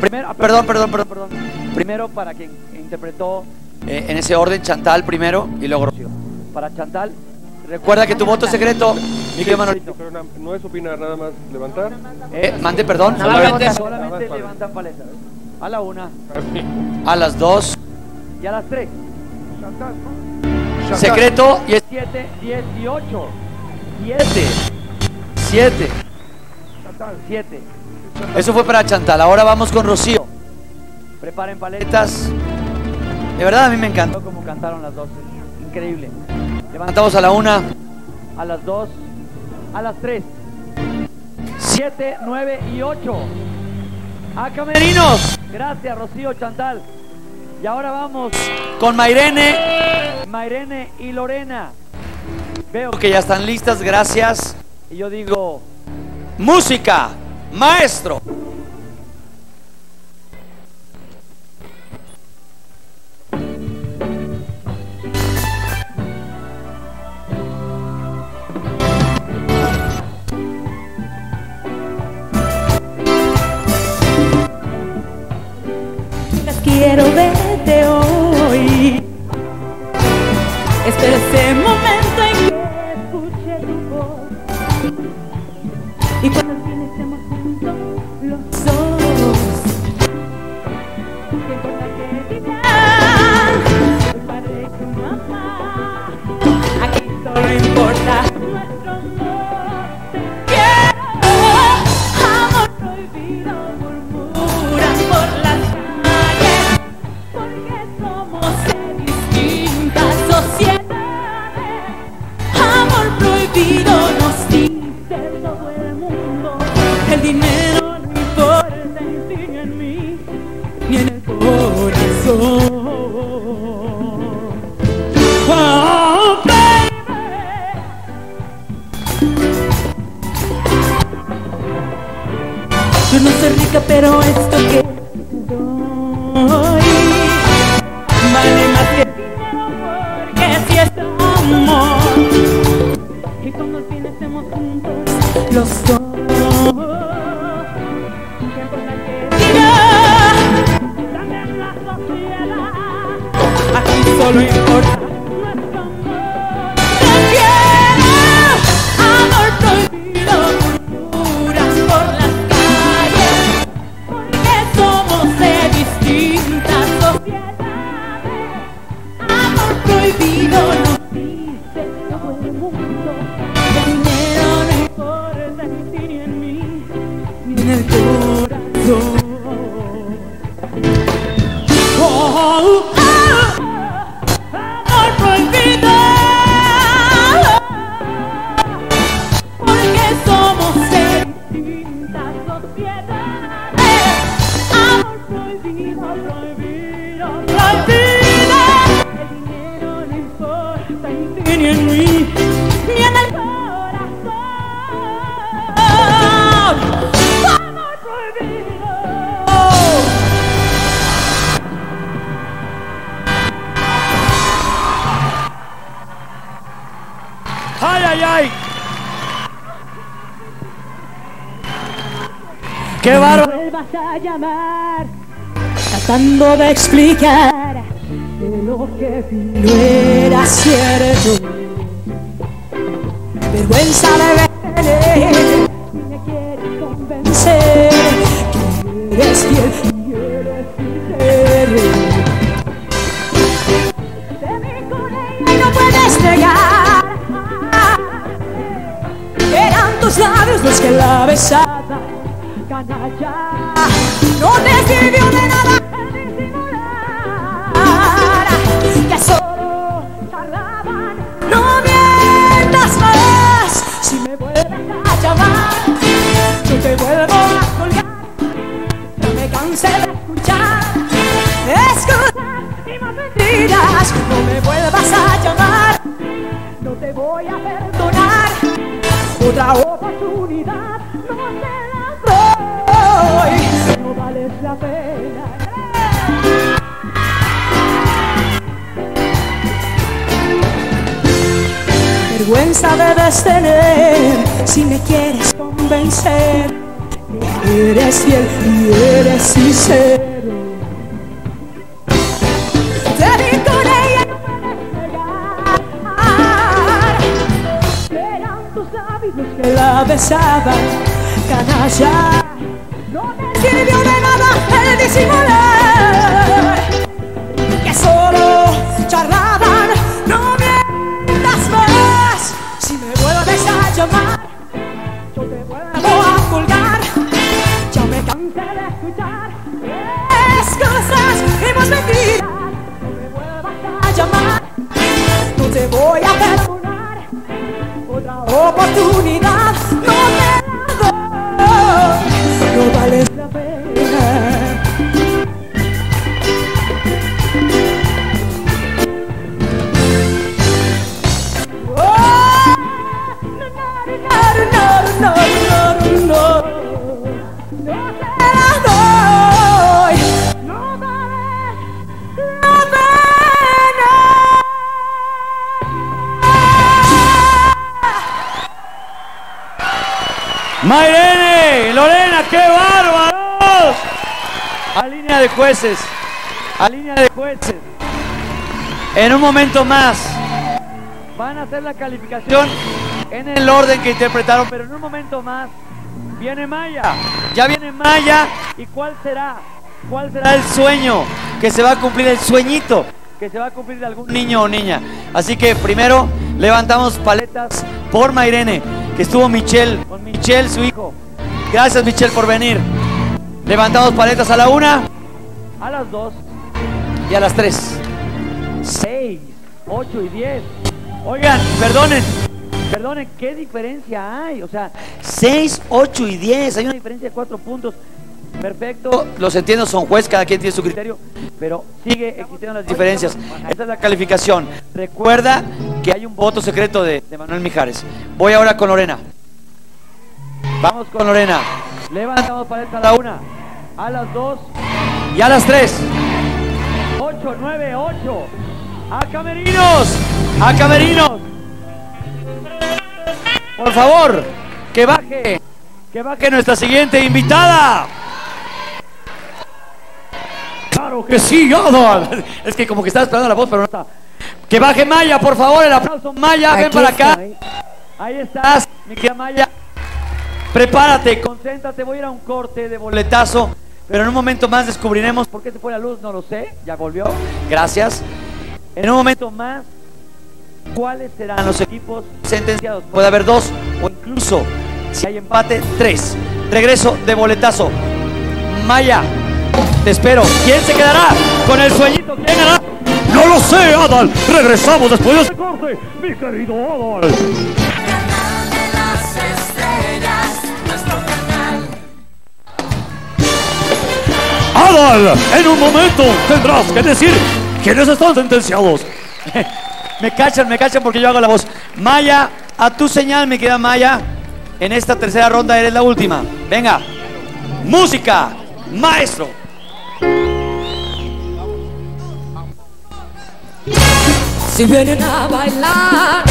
Primero, ah, perdón, perdón, perdón, perdón. Primero para quien interpretó eh, en ese orden, Chantal primero y luego Rocío. Para Chantal, recuerda que tu voto es secreto, Manolito. Pero no es opinar, nada más levantar. Eh, mande perdón, solamente, levantan paletas. A la una. A las dos. Y a las tres. Secreto y es 7, 18. 7. 7. 7. Eso fue para Chantal. Ahora vamos con Rocío. Preparen paletas. De verdad a mí me encantó como cantaron las dos. Increíble. Levantamos a la una. A las dos. A las tres. Siete, nueve y ocho a Camerinos. Gracias, Rocío Chantal. Y ahora vamos con Mairene. Mairene y Lorena. Veo que ya están listas, gracias. Y yo digo, música, maestro. quiero Yo no soy rica, pero esto que doy vale más que dinero porque si es amor y cuando los fines juntos los dos. following não explicar. Momento más van a hacer la calificación en el orden que interpretaron, pero en un momento más viene Maya. Ya viene Maya y cuál será, cuál será el sueño que se va a cumplir, el sueñito que se va a cumplir de algún niño o niña. Así que primero levantamos paletas por Mayrene, que estuvo Michelle, con Michelle, su hijo. Gracias Michelle por venir. Levantamos paletas a la una, a las dos y a las tres. Seis, ocho y diez. Oigan, perdonen, perdonen, ¿qué diferencia hay? O sea, seis, ocho y diez. Hay una diferencia de cuatro puntos. Perfecto, los entiendo, son juez, cada quien tiene su criterio, pero sigue existiendo las diferencias. Esta es la calificación. Recuerda que hay un voto secreto de, de Manuel Mijares. Voy ahora con Lorena. Vamos con Lorena. Levantamos paleta a la una, a las dos y a las tres. Ocho, nueve, ocho. A camerinos, a camerinos. Por favor, que baje, que baje nuestra siguiente invitada. Claro que sí, Adal. Es que como que estaba esperando la voz, pero no está. Que baje Maya, por favor, el aplauso. Maya, ven para acá. estoy. Ahí estás, mi querida Maya. Prepárate, concéntrate, voy a ir a un corte de boletazo, pero en un momento más descubriremos por qué se fue la luz, no lo sé, ya volvió, gracias. En un momento más, ¿cuáles serán los equipos sentenciados? Puede haber dos o incluso, si hay empate, tres. Regreso de boletazo. Maya, te espero. ¿Quién se quedará con el sueñito? ¿Quién ganará? No lo sé, Adal. Regresamos después de este corte, mi querido Adal. Adal, en un momento tendrás que decir quiénes están sentenciados. Me cachan, me cachan porque yo hago la voz. Maya, a tu señal, mi querida Maya. En esta tercera ronda eres la última. Venga. Música, maestro. Si vienen a bailar,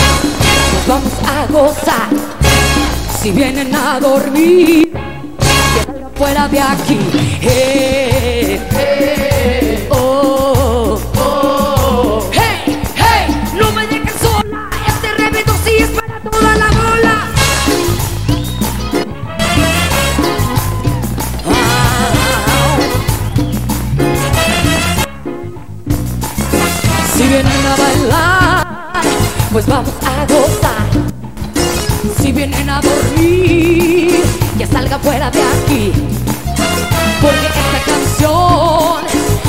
nos vamos a gozar. Si vienen a dormir, fuera de aquí. Hey, hey, pues vamos a gozar. Si vienen a dormir, que salga fuera de aquí. Porque esta canción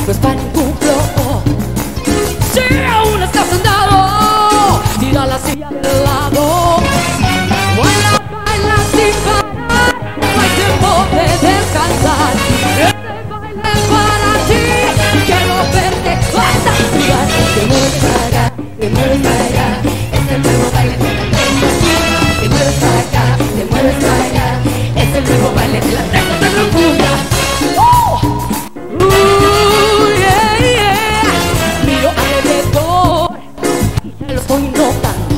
no es para ningún flojo. Si aún estás sentado, tira la silla del lado. Baila, baila sin parar, no hay tiempo de descansar. Este para ti, quiero verte hasta. Te mueves para te mueves para el nuevo baile de la tango tango cumbia. ¡Oh! Uh, yeah, yeah. Miro alrededor y ya lo estoy notando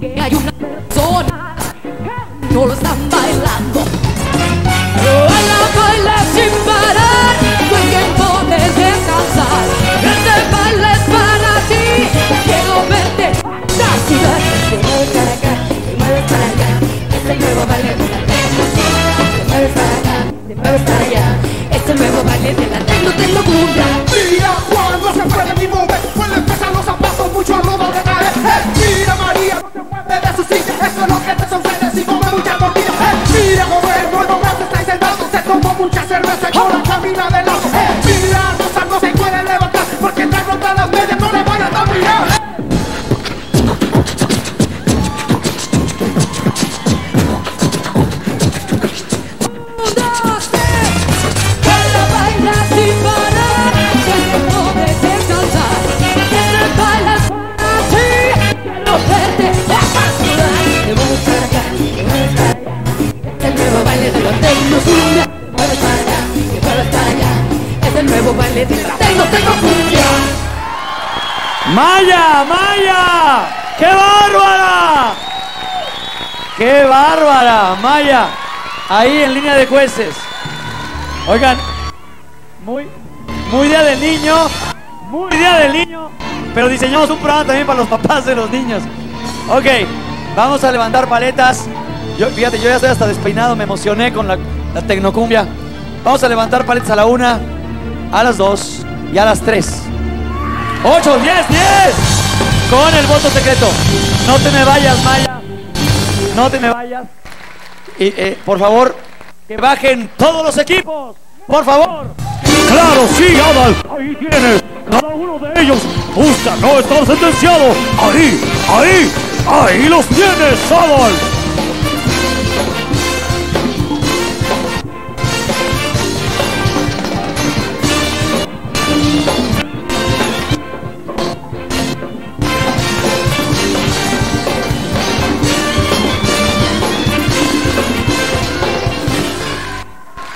que hay una persona que no lo sabe. de pantalla. Este nuevo baile de la tecno de locura. Mira cuando se puede mi mover, puede empezar los zapatos, mucho robo de caer. Eh, mira María, no se mueve de su silla, eso es lo que te sorprende si come mucha tortilla. Eh, mira Roberto, el momento está sentado, se tomó mucha cerveza y ahora ¡Qué bárbara! ¡Qué bárbara, Maya! Ahí en línea de jueces. Oigan, muy, muy día del niño, muy día del niño, pero diseñamos un programa también para los papás de los niños. Ok, vamos a levantar paletas. Yo, fíjate, yo ya estoy hasta despeinado, me emocioné con la, la tecnocumbia. Vamos a levantar paletas a la una, a las dos y a las tres. ¡Ocho, diez, diez! Con el voto secreto. No te me vayas, Maya. No te me vayas. Y, eh, por favor, que bajen todos los equipos. Por favor. Claro, sí, Adal. Ahí tienes. Cada uno de ellos busca no estar sentenciado. Ahí, ahí, ahí los tienes, Adal.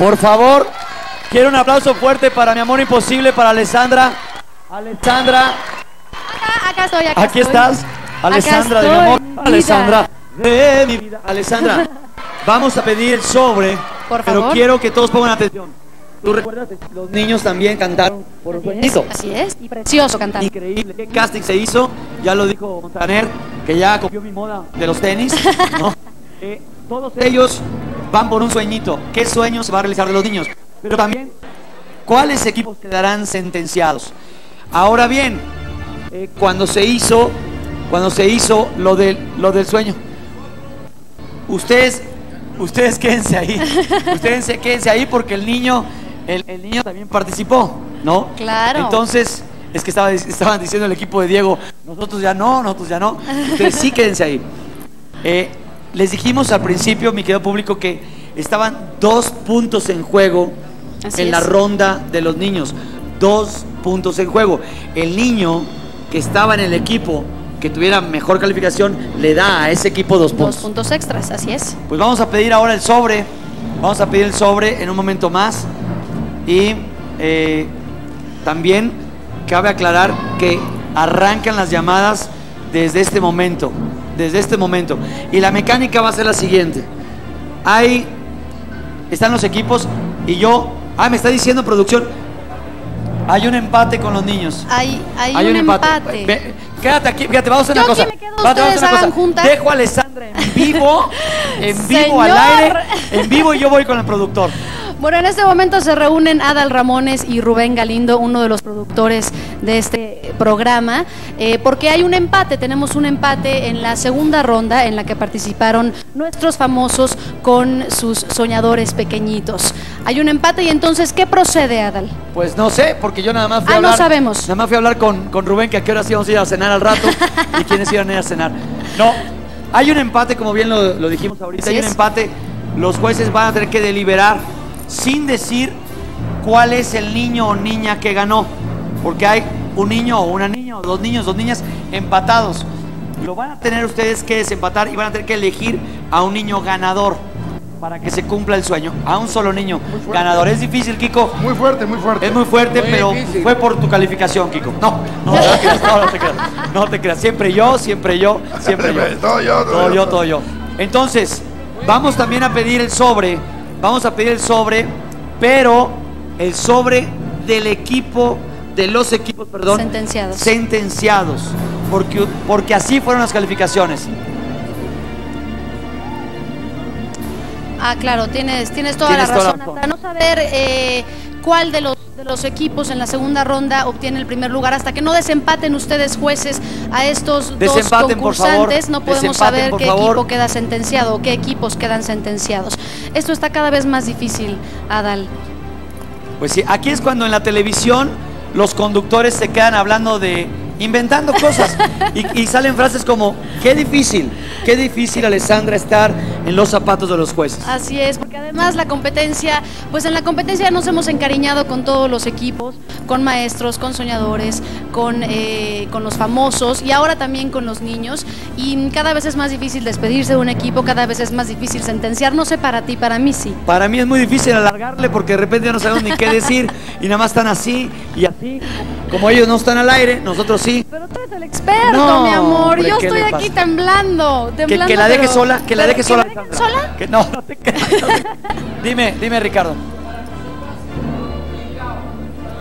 Por favor, quiero un aplauso fuerte para mi amor imposible, para Alessandra. Alessandra, Acá estoy, acá aquí estoy. estás. Alessandra, de mi amor. vida. Alessandra, de mi vida. Alessandra, vamos a pedir el sobre, Por pero favor. quiero que todos pongan atención. ¿Tú recuerdas que los niños también cantaron por un sueñito? Así es, y precioso cantar. Increíble. ¿Qué casting se hizo? Ya lo dijo Montaner, que ya copió mi moda de los tenis. ¿no? Eh, todos ellos van por un sueñito. ¿Qué sueño se va a realizar de los niños? Pero también, ¿cuáles equipos quedarán sentenciados? Ahora bien, eh, cuando se hizo, cuando se hizo lo del, lo del sueño, ustedes, ustedes quédense ahí. Ustedes se- quédense ahí porque el niño, el, el niño también participó, ¿no? Claro. Entonces, es que estaba, estaban diciendo el equipo de Diego, nosotros ya no, nosotros ya no. Ustedes sí quédense ahí. Eh, les dijimos al principio, mi querido público, que estaban dos puntos en juego Así en la ronda de los niños. Dos puntos en juego. El niño que estaba en el equipo que tuviera mejor calificación le da a ese equipo dos Dos puntos. puntos extras, así es. Pues vamos a pedir ahora el sobre. Vamos a pedir el sobre en un momento más. Y eh, también cabe aclarar que arrancan las llamadas desde este momento. Desde este momento. Y la mecánica va a ser la siguiente. Hay. Están los equipos y yo. Ah, me está diciendo producción. Hay un empate con los niños. Hay, hay, un, empate. Quédate aquí, fíjate, vamos a hacer una cosa. aquí me quedo, Vamos a hacer ustedes una hagan cosa. juntas. Dejo a Alessandra en vivo, en vivo al aire, en vivo y yo voy con el productor. Bueno, en este momento se reúnen Adal Ramones y Rubén Galindo, uno de los productores de este programa, eh, porque hay un empate, tenemos un empate en la segunda ronda en la que participaron nuestros famosos con sus soñadores pequeñitos. Hay un empate y entonces, ¿qué procede, Adal? Pues no sé, porque yo nada más fui a Ah, no hablar. sabemos. Nada más fui a hablar con, con Rubén que a qué horas íbamos a ir a cenar al rato y quiénes iban a ir a cenar. No, hay un empate, como bien lo, lo dijimos ahorita, Así hay un empate. Los jueces van a tener que deliberar sin decir cuál es el niño o niña que ganó. Porque hay un niño o una niña o dos niños, dos niñas empatados. Lo van a tener ustedes que desempatar y van a tener que elegir a un niño ganador para que se cumpla el sueño. A un solo niño ganador. Es difícil, Kiko. Muy fuerte, muy fuerte. Es muy fuerte, Muy pero difícil. fue por tu calificación, Kiko. No, no, no te creas, no, no te creas. No te creas. Siempre yo, siempre yo, siempre yo. Todo yo, todo Todo yo. yo, todo yo. Entonces, vamos también a pedir el sobre. Vamos a pedir el sobre, pero el sobre del equipo, de los equipos, perdón. Sentenciados. Sentenciados. Porque, porque así fueron las calificaciones. Ah, claro, tienes, tienes toda Tienes la toda la razón. Hasta no saber eh, cuál de los, de los equipos en la segunda ronda obtiene el primer lugar, hasta que no desempaten ustedes jueces a estos Desempaten, dos favor. concursantes, no podemos saber qué favor. equipo queda sentenciado o qué equipos quedan sentenciados. Esto está cada vez más difícil, Adal. Pues sí, aquí es cuando en la televisión los conductores se quedan hablando de inventando cosas y, y salen frases como qué difícil, qué difícil Alessandra estar en los zapatos de los jueces. Así es, porque además la competencia, pues en la competencia nos hemos encariñado con todos los equipos, con maestros, con soñadores, con, eh, con los famosos y ahora también con los niños. Y cada vez es más difícil despedirse de un equipo, cada vez es más difícil sentenciar. No sé para ti, para mí sí. Para mí es muy difícil alargarle porque de repente ya no sabemos ni qué decir y nada más están así y así Como ellos no están al aire, nosotros sí. Pero tú eres el experto, No, mi amor. hombre, Yo ¿qué estoy aquí pasa? temblando, Que, temblando. que la deje pero- sola, que la deje sola. ¿que la deje Alejandra. sola? Que no, no te creas, no te- Dime, dime, Ricardo.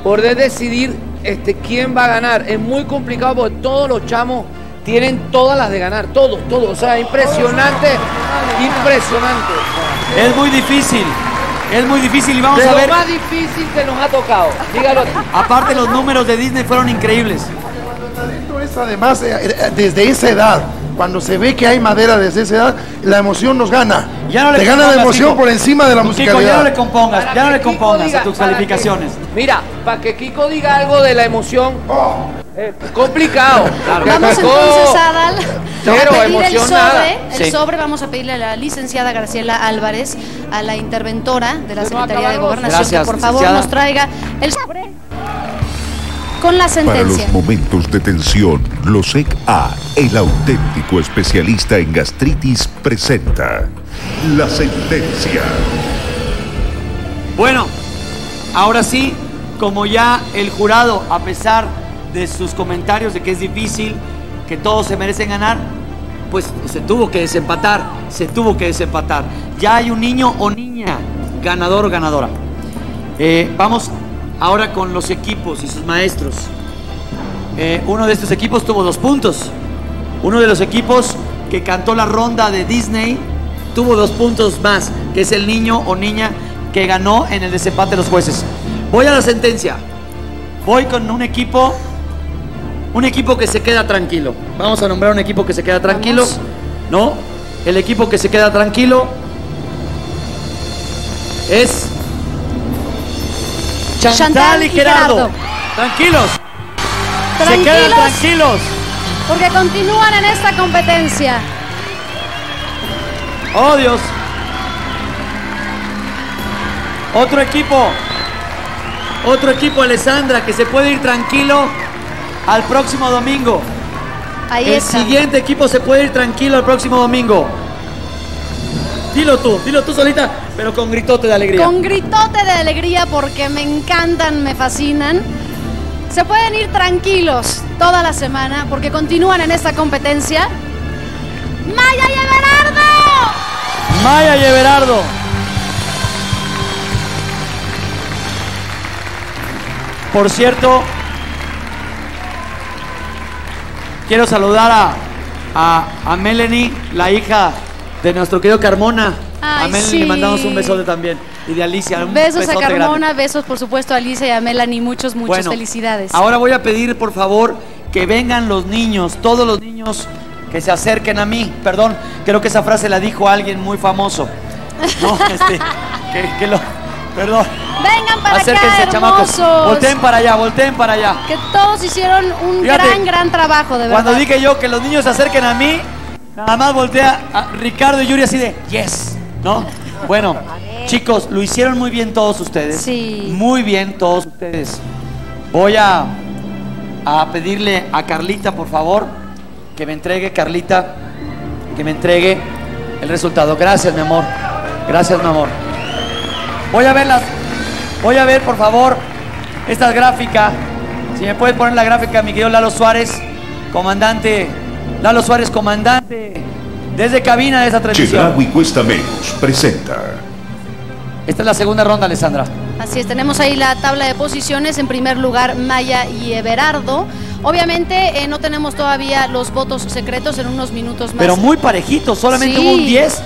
Poder decidir este, quién va a ganar es muy complicado porque todos los chamos tienen todas las de ganar, todos, todos. O sea, impresionante, impresionante. Es muy difícil. Es muy difícil y vamos de a lo ver. más difícil que nos ha tocado. Dígalo. Aparte, los números de Disney fueron increíbles. Es además eh, eh, desde esa edad. Cuando se ve que hay madera desde esa edad, la emoción nos gana. Ya no le Te gana la compongas, emoción Kiko. por encima de la Kiko, musicalidad. ya no le compongas, ya no le Kiko compongas diga- a tus que- calificaciones. mira, para que Kiko diga algo de la emoción, es complicado. porque Vamos Kiko- entonces, Adal, Cero a pedir el sobre. El Sí. sobre vamos a pedirle a la licenciada Graciela Álvarez, a la interventora de la Secretaría de. Gobernación, Gracias, que por favor licenciada. nos traiga el sobre con la Para sentencia. los momentos de tensión, Losec A, el auténtico especialista en gastritis, presenta la sentencia. Bueno, ahora sí, como ya el jurado, a pesar de sus comentarios de que es difícil, que todos se merecen ganar, pues se tuvo que desempatar, se tuvo que desempatar. Ya hay un niño o niña, ganador o ganadora. Eh, vamos ahora con los equipos y sus maestros. Eh, uno de estos equipos tuvo dos puntos. Uno de los equipos que cantó la ronda de Disney tuvo dos puntos más, que es el niño o niña que ganó en el desempate de los jueces. Voy a la sentencia. Voy con un equipo, un equipo que se queda tranquilo. Vamos a nombrar un equipo que se queda tranquilo. ¿No? El equipo que se queda tranquilo es Chantal, Chantal y Gerardo. Gerardo. Tranquilos. Se quedan Tranquilos. tranquilos. Porque continúan en esta competencia. Oh Dios. Otro equipo. Otro equipo, Alessandra, que se puede ir tranquilo al próximo domingo. Ahí El está. siguiente equipo se puede ir tranquilo al próximo domingo. Dilo tú, dilo tú solita, pero con gritote de alegría. Con gritote de alegría porque me encantan, me fascinan. Se pueden ir tranquilos toda la semana porque continúan en esta competencia. Maya y Everardo. Maya y Everardo. Por cierto, quiero saludar a, a, a Melanie, la hija de nuestro querido Carmona. A Ay, Melanie sí. le mandamos un besote también. Y de Alicia, un Besos a besote grande. Carmona, besos por supuesto a Alicia y a Melanie, muchos, muchas Bueno, felicidades. Ahora voy a pedir, por favor, que vengan los niños, todos los niños que se acerquen a mí. Perdón, creo que esa frase la dijo alguien muy famoso. No, este, que, que lo, perdón. Vengan para Acérquense, acá, chamacos. Volteen para allá, volteen para allá. Que todos hicieron un Fíjate, gran, gran trabajo, de verdad. Cuando dije yo que los niños se acerquen a mí, nada más voltea a Ricardo y Yuri así de, yes, ¿no? Bueno, chicos, lo hicieron muy bien todos ustedes. Sí. Muy bien todos ustedes. Voy a, a pedirle a Carlita, por favor, que me entregue, Carlita, que me entregue el resultado. Gracias, mi amor. Gracias, mi amor. Voy a ver las, voy a ver, por favor, esta gráfica. Si me puede poner la gráfica, mi querido Lalo Suárez, comandante, Lalo Suárez, comandante, desde cabina de esa transmisión. Chedraui Cuesta Menos presenta Esta es la segunda ronda, Alessandra. Así es, tenemos ahí la tabla de posiciones. En primer lugar, Maya y Everardo. Obviamente eh, no tenemos todavía los votos secretos en unos minutos más. Pero muy parejito, solamente Sí. hubo un 10,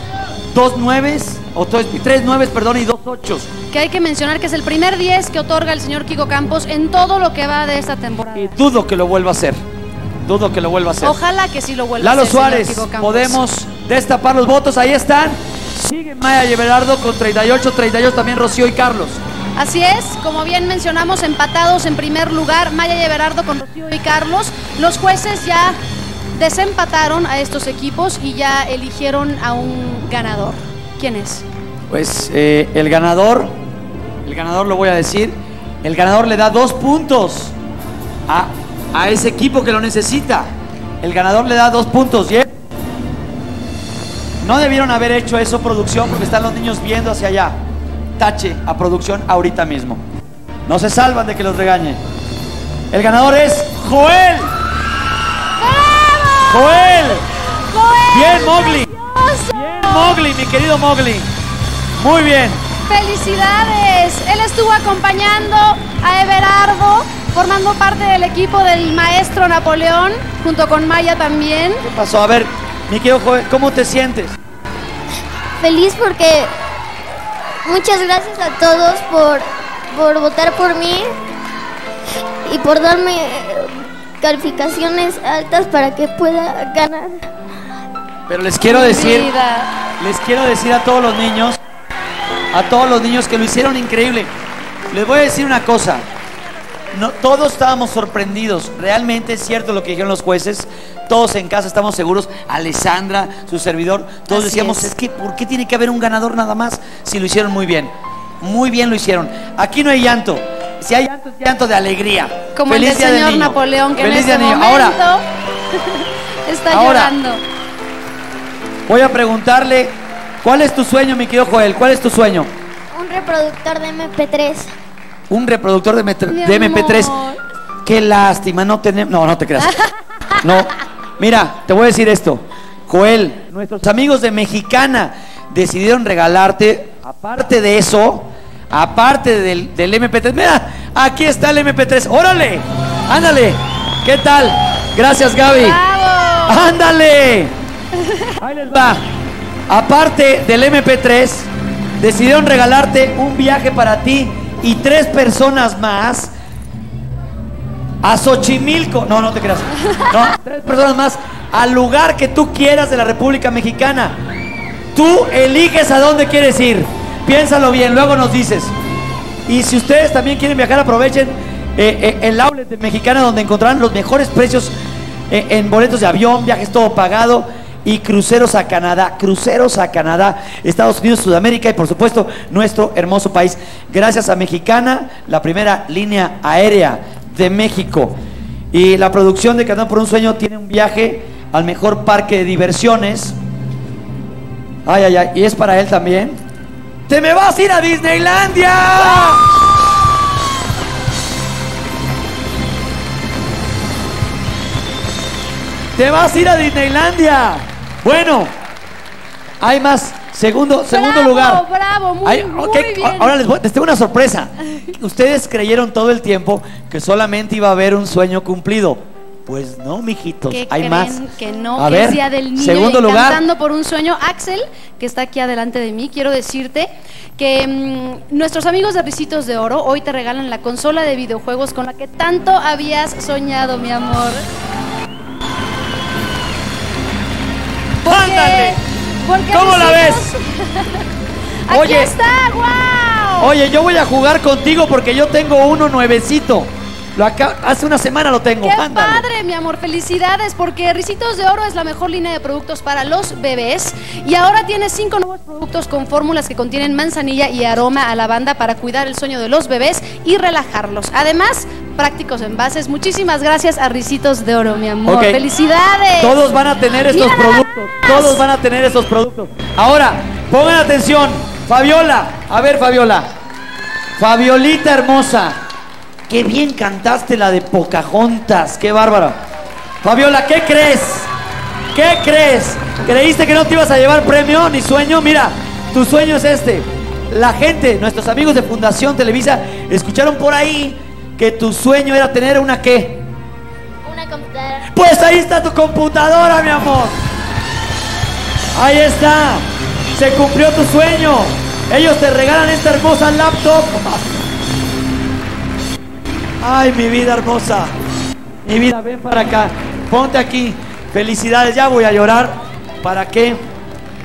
dos nueves, o to- tres nueves, perdón, y dos ochos. Que hay que mencionar que es el primer 10 que otorga el señor Kiko Campos en todo lo que va de esta temporada. Dudo que lo vuelva a hacer. Dudo que lo vuelva a hacer. Ojalá que sí lo vuelva Lalo a hacer. señor Suárez, podemos destapar los votos, ahí están. Sigue Maya y Everardo con 38, 38 también Rocío y Carlos. Así es, como bien mencionamos, empatados en primer lugar, Maya y Everardo con Rocío y Carlos. Los jueces ya desempataron a estos equipos y ya eligieron a un ganador. ¿Quién es? Pues eh, el ganador, el ganador lo voy a decir, el ganador le da dos puntos a, a ese equipo que lo necesita. El ganador le da dos puntos. ¿y? No debieron haber hecho eso, producción, porque están los niños viendo hacia allá. Tache a producción ahorita mismo. No se salvan de que los regañe. El ganador es Joel. Joel. Bien, Mowgli. Bien, Mowgli, mi querido Mowgli. Muy bien. ¡Felicidades! Él estuvo acompañando a Everardo, formando parte del equipo del maestro Napoleón, junto con Maya también. ¿Qué pasó? A ver, mi querido ¿cómo te sientes? Feliz porque muchas gracias a todos por, por votar por mí y por darme calificaciones altas para que pueda ganar. Pero les quiero decir, Vida. les quiero decir a todos los niños, a todos los niños que lo hicieron increíble. Les voy a decir una cosa. No, todos estábamos sorprendidos. Realmente es cierto lo que dijeron los jueces. Todos en casa estamos seguros. Alessandra, su servidor, todos Así decíamos, es. es. que ¿por qué tiene que haber un ganador nada más si lo hicieron muy bien? Muy bien lo hicieron. Aquí no hay llanto. Si hay llanto, es llanto de alegría. Como el Feliz del día del señor niño. Napoleón, que Feliz en este del niño. momento Ahora, está Ahora. llorando. voy a preguntarle, ¿cuál es tu sueño, mi querido Joel? ¿Cuál es tu sueño? Un reproductor de MP3. Un reproductor de, met- Mi de MP3. amor. Qué lástima, no tenemos. No, no te creas. No. Mira, te voy a decir esto. Joel, nuestros amigos de Mexicana decidieron regalarte, aparte de eso, aparte del, del MP3. Mira, aquí está el MP3. ¡Órale! ¡Ándale! ¿Qué tal? Gracias, Gaby. ¡Ándale! Ahí les va. Aparte del MP3, decidieron regalarte un viaje para ti y tres personas más a Xochimilco. No, no te creas. No, tres personas más al lugar que tú quieras de la República Mexicana. Tú eliges a dónde quieres ir. Piénsalo bien, luego nos dices. Y si ustedes también quieren viajar, aprovechen eh, eh, el outlet de Mexicana donde encontrarán los mejores precios eh, en boletos de avión, viajes todo pagado y cruceros a Canadá, cruceros a Canadá, Estados Unidos, Sudamérica y por supuesto nuestro hermoso país. Gracias a Mexicana, la primera línea aérea de México. Y la producción de Cantando por un Sueño tiene un viaje al mejor parque de diversiones. Ay, ay, ay, y es para él también. ¡Te me vas a ir a Disneylandia! ¡Te vas a ir a Disneylandia! Bueno, hay más. Segundo, segundo Bravo, lugar. bravo, muy, Ay, muy ok, bien. Ahora les, voy- les tengo una sorpresa. Ustedes creyeron todo el tiempo que solamente iba a haber un sueño cumplido. Pues no, mijitos, ¿Qué hay creen más. que no? A que ver, del Niño segundo lugar. Cantando por un sueño. Axel, que está aquí adelante de mí, quiero decirte que mm, nuestros amigos de Ricitos de Oro hoy te regalan la consola de videojuegos con la que tanto habías soñado, mi amor. ¡Ándale! Porque ¿Cómo la ves? Aquí Oye. está, wow. Oye, yo voy a jugar contigo porque yo tengo uno nuevecito. Lo acá, hace una semana lo tengo. ¡Qué Ándale. padre, mi amor! Felicidades, porque Ricitos de Oro es la mejor línea de productos para los bebés. Y ahora tiene cinco nuevos productos con fórmulas que contienen manzanilla y aroma a lavanda para cuidar el sueño de los bebés y relajarlos. Además, prácticos envases. Muchísimas gracias a Ricitos de Oro, mi amor. ¡Felicidades! Todos van a tener estos Mira productos. Todos van a tener estos productos. Ahora, pongan atención. Fabiola, a ver, Fabiola. Fabiolita hermosa. Qué bien cantaste la de Pocahontas. Qué bárbara. Fabiola, ¿qué crees? ¿Qué crees? ¿Creíste que no te ibas a llevar premio ni sueño? Mira, tu sueño es este. La gente, nuestros amigos de Fundación Televisa, escucharon por ahí que tu sueño era tener una qué. Una computadora. Pues ahí está tu computadora, mi amor. Ahí está. Se cumplió tu sueño. Ellos te regalan esta hermosa laptop. Ay, mi vida hermosa. Mi vida, ven para acá. Ponte aquí. Felicidades. Ya voy a llorar. ¿Para qué?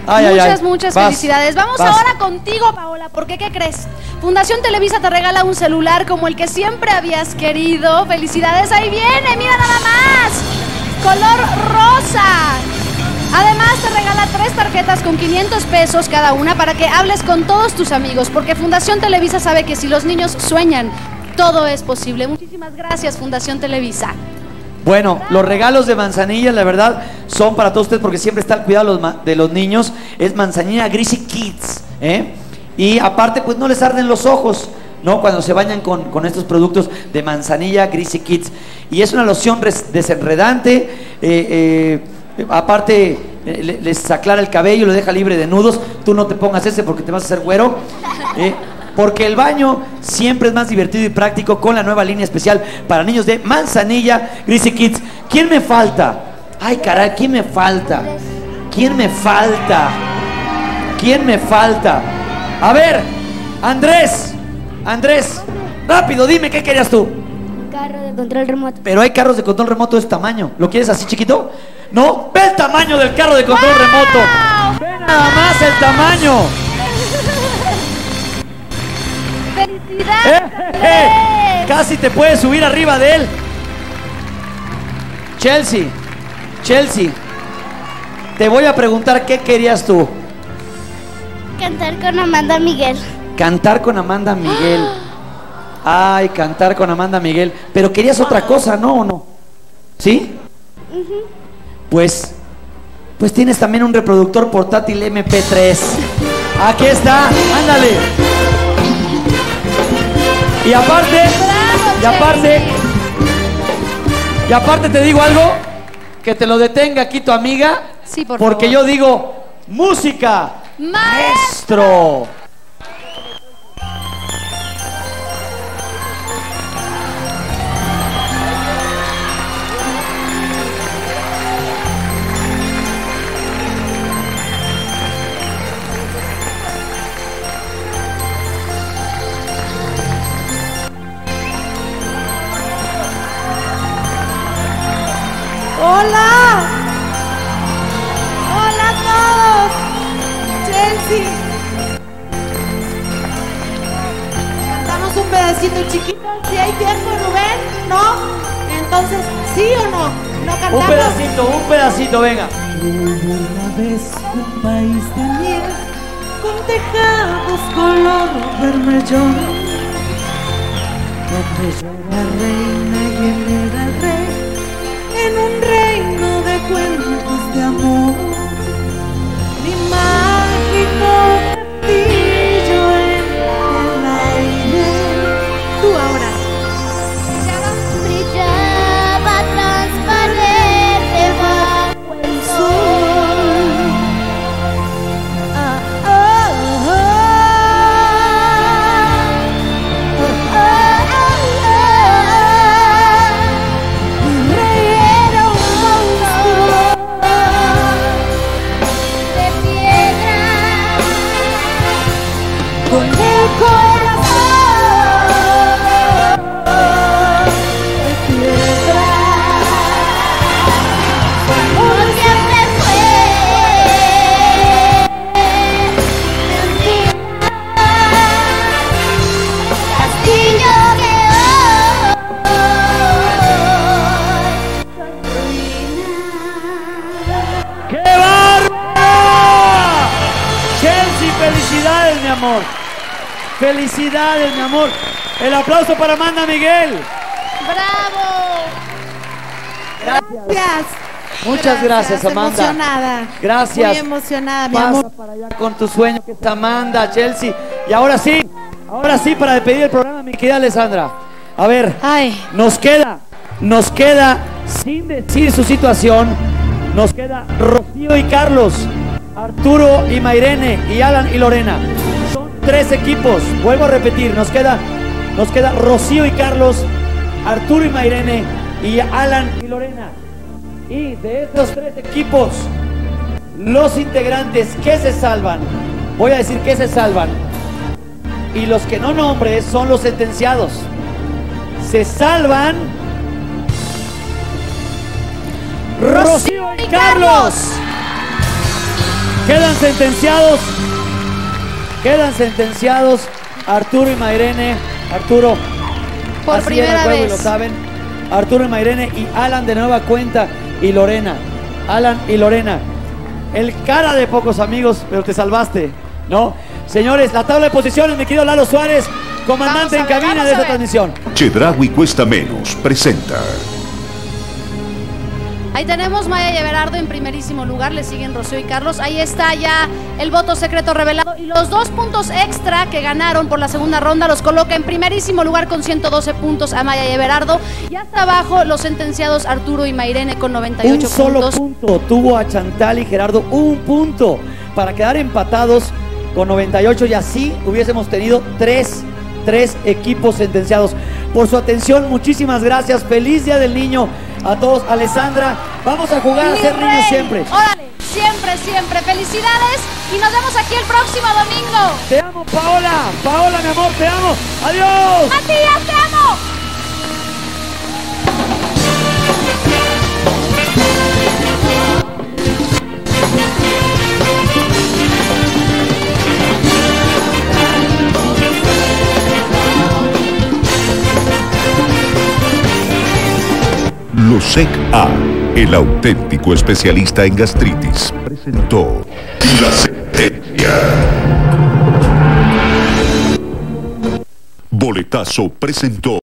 Ay, ay, muchas, ay. muchas Vas, felicidades. Vamos vas. ahora contigo, Paola, porque ¿qué crees? Fundación Televisa te regala un celular como el que siempre habías querido. Felicidades, ahí viene, mira nada más. Color rosa. Además te regala tres tarjetas con 500 pesos cada una para que hables con todos tus amigos, porque Fundación Televisa sabe que si los niños sueñan, todo es posible. Muchísimas gracias, Fundación Televisa. Bueno, los regalos de manzanilla, la verdad, son para todos ustedes porque siempre está al cuidado de los, niños. Es manzanilla Greasy Kids, ¿eh? Y aparte, pues no les arden los ojos. ¿no? Cuando se bañan con, con estos productos de manzanilla Greasy Kids. Y es una loción desenredante, eh, eh, aparte le- les aclara el cabello, lo deja libre de nudos. Tú no te pongas ese porque te vas a hacer güero. Porque el baño siempre es más divertido y práctico con la nueva línea especial para niños de manzanilla Greasy Kids. ¿Quién me falta? Ay, caray, ¿quién me falta? ¿Quién me falta? ¿Quién me falta? A ver, Andrés, Andrés, rápido, dime qué querías tú. Carro de control remoto. Pero hay carros de control remoto de este tamaño. ¿Lo quieres así chiquito? No, ve el tamaño del carro de control remoto. Ve nada más el tamaño. ¡Eh! Casi te puedes subir arriba de él. Chelsea, Chelsea, te voy a preguntar qué querías tú. Cantar con Amanda Miguel. Cantar con Amanda Miguel. Ay, cantar con Amanda Miguel. Pero querías otra cosa, ¿no o no? ¿Sí? Pues, pues tienes también un reproductor portátil MP3. Aquí está, ándale. Y aparte, y aparte, y aparte te digo algo, que te lo detenga aquí tu amiga, Sí, por porque favor. yo digo, música, maestro. ¡Hola! ¡Hola a todos! ¡Chelsea! Damos un pedacito chiquito. Si hay tiempo, Rubén, ¿no? Entonces, ¿sí o no? ¿No Un cantamos? pedacito, un pedacito, venga. Hubo una vez un país de miel con tejados color vermellón donde yo era reina y el en un reino de cuentos Felicidades, mi amor. El aplauso para Amanda Miguel. ¡Bravo! Gracias. Muchas gracias, Amanda. Emocionada. Gracias. Muy emocionada, mi Pasa amor. para allá con tu sueño, que es Amanda, Chelsea. Y ahora sí, ahora sí, para despedir el programa, mi querida Alessandra. A ver, nos queda, nos queda, sin decir su situación, nos queda Rocío y Carlos, Arturo y Mairene, y Alan y Lorena. Tres equipos, vuelvo a repetir, nos queda, nos queda Rocío y Carlos, Arturo y Mairene, y Alan y Lorena. Y de estos tres equipos, los integrantes que se salvan, voy a decir que se salvan, y los que no nombres son los sentenciados. Se salvan Rocío y Carlos. Quedan sentenciados, quedan sentenciados Arturo y Mairene. Arturo, Por así primera era el juego y vez. lo saben. Arturo y Mairene y Alan de nueva cuenta y Lorena. Alan y Lorena. El cara de pocos amigos, pero te salvaste, ¿no? Señores, la tabla de posiciones, mi querido Lalo Suárez, comandante en cabina de esta transmisión. Chedraui Cuesta Menos presenta Ahí tenemos Maya y Everardo en primerísimo lugar, le siguen Rocío y Carlos. Ahí está ya el voto secreto revelado y los dos puntos extra que ganaron por la segunda ronda los coloca en primerísimo lugar con 112 puntos a Maya y Everardo. Y hasta abajo los sentenciados Arturo y Mairene con 98 Un solo puntos. punto tuvo a Chantal y Gerardo, un punto para quedar empatados con 98 y así hubiésemos tenido tres, tres equipos sentenciados. Por su atención, muchísimas gracias. Feliz Día del Niño a todos. Alessandra, vamos a jugar a ser niños rey. siempre. Órale, siempre, siempre. Felicidades y nos vemos aquí el próximo domingo. Te amo, Paola. Paola, mi amor, te amo. Adiós. Matías, te amo. Losec A, el auténtico especialista en gastritis, presentó la sentencia. Boletazo presentó.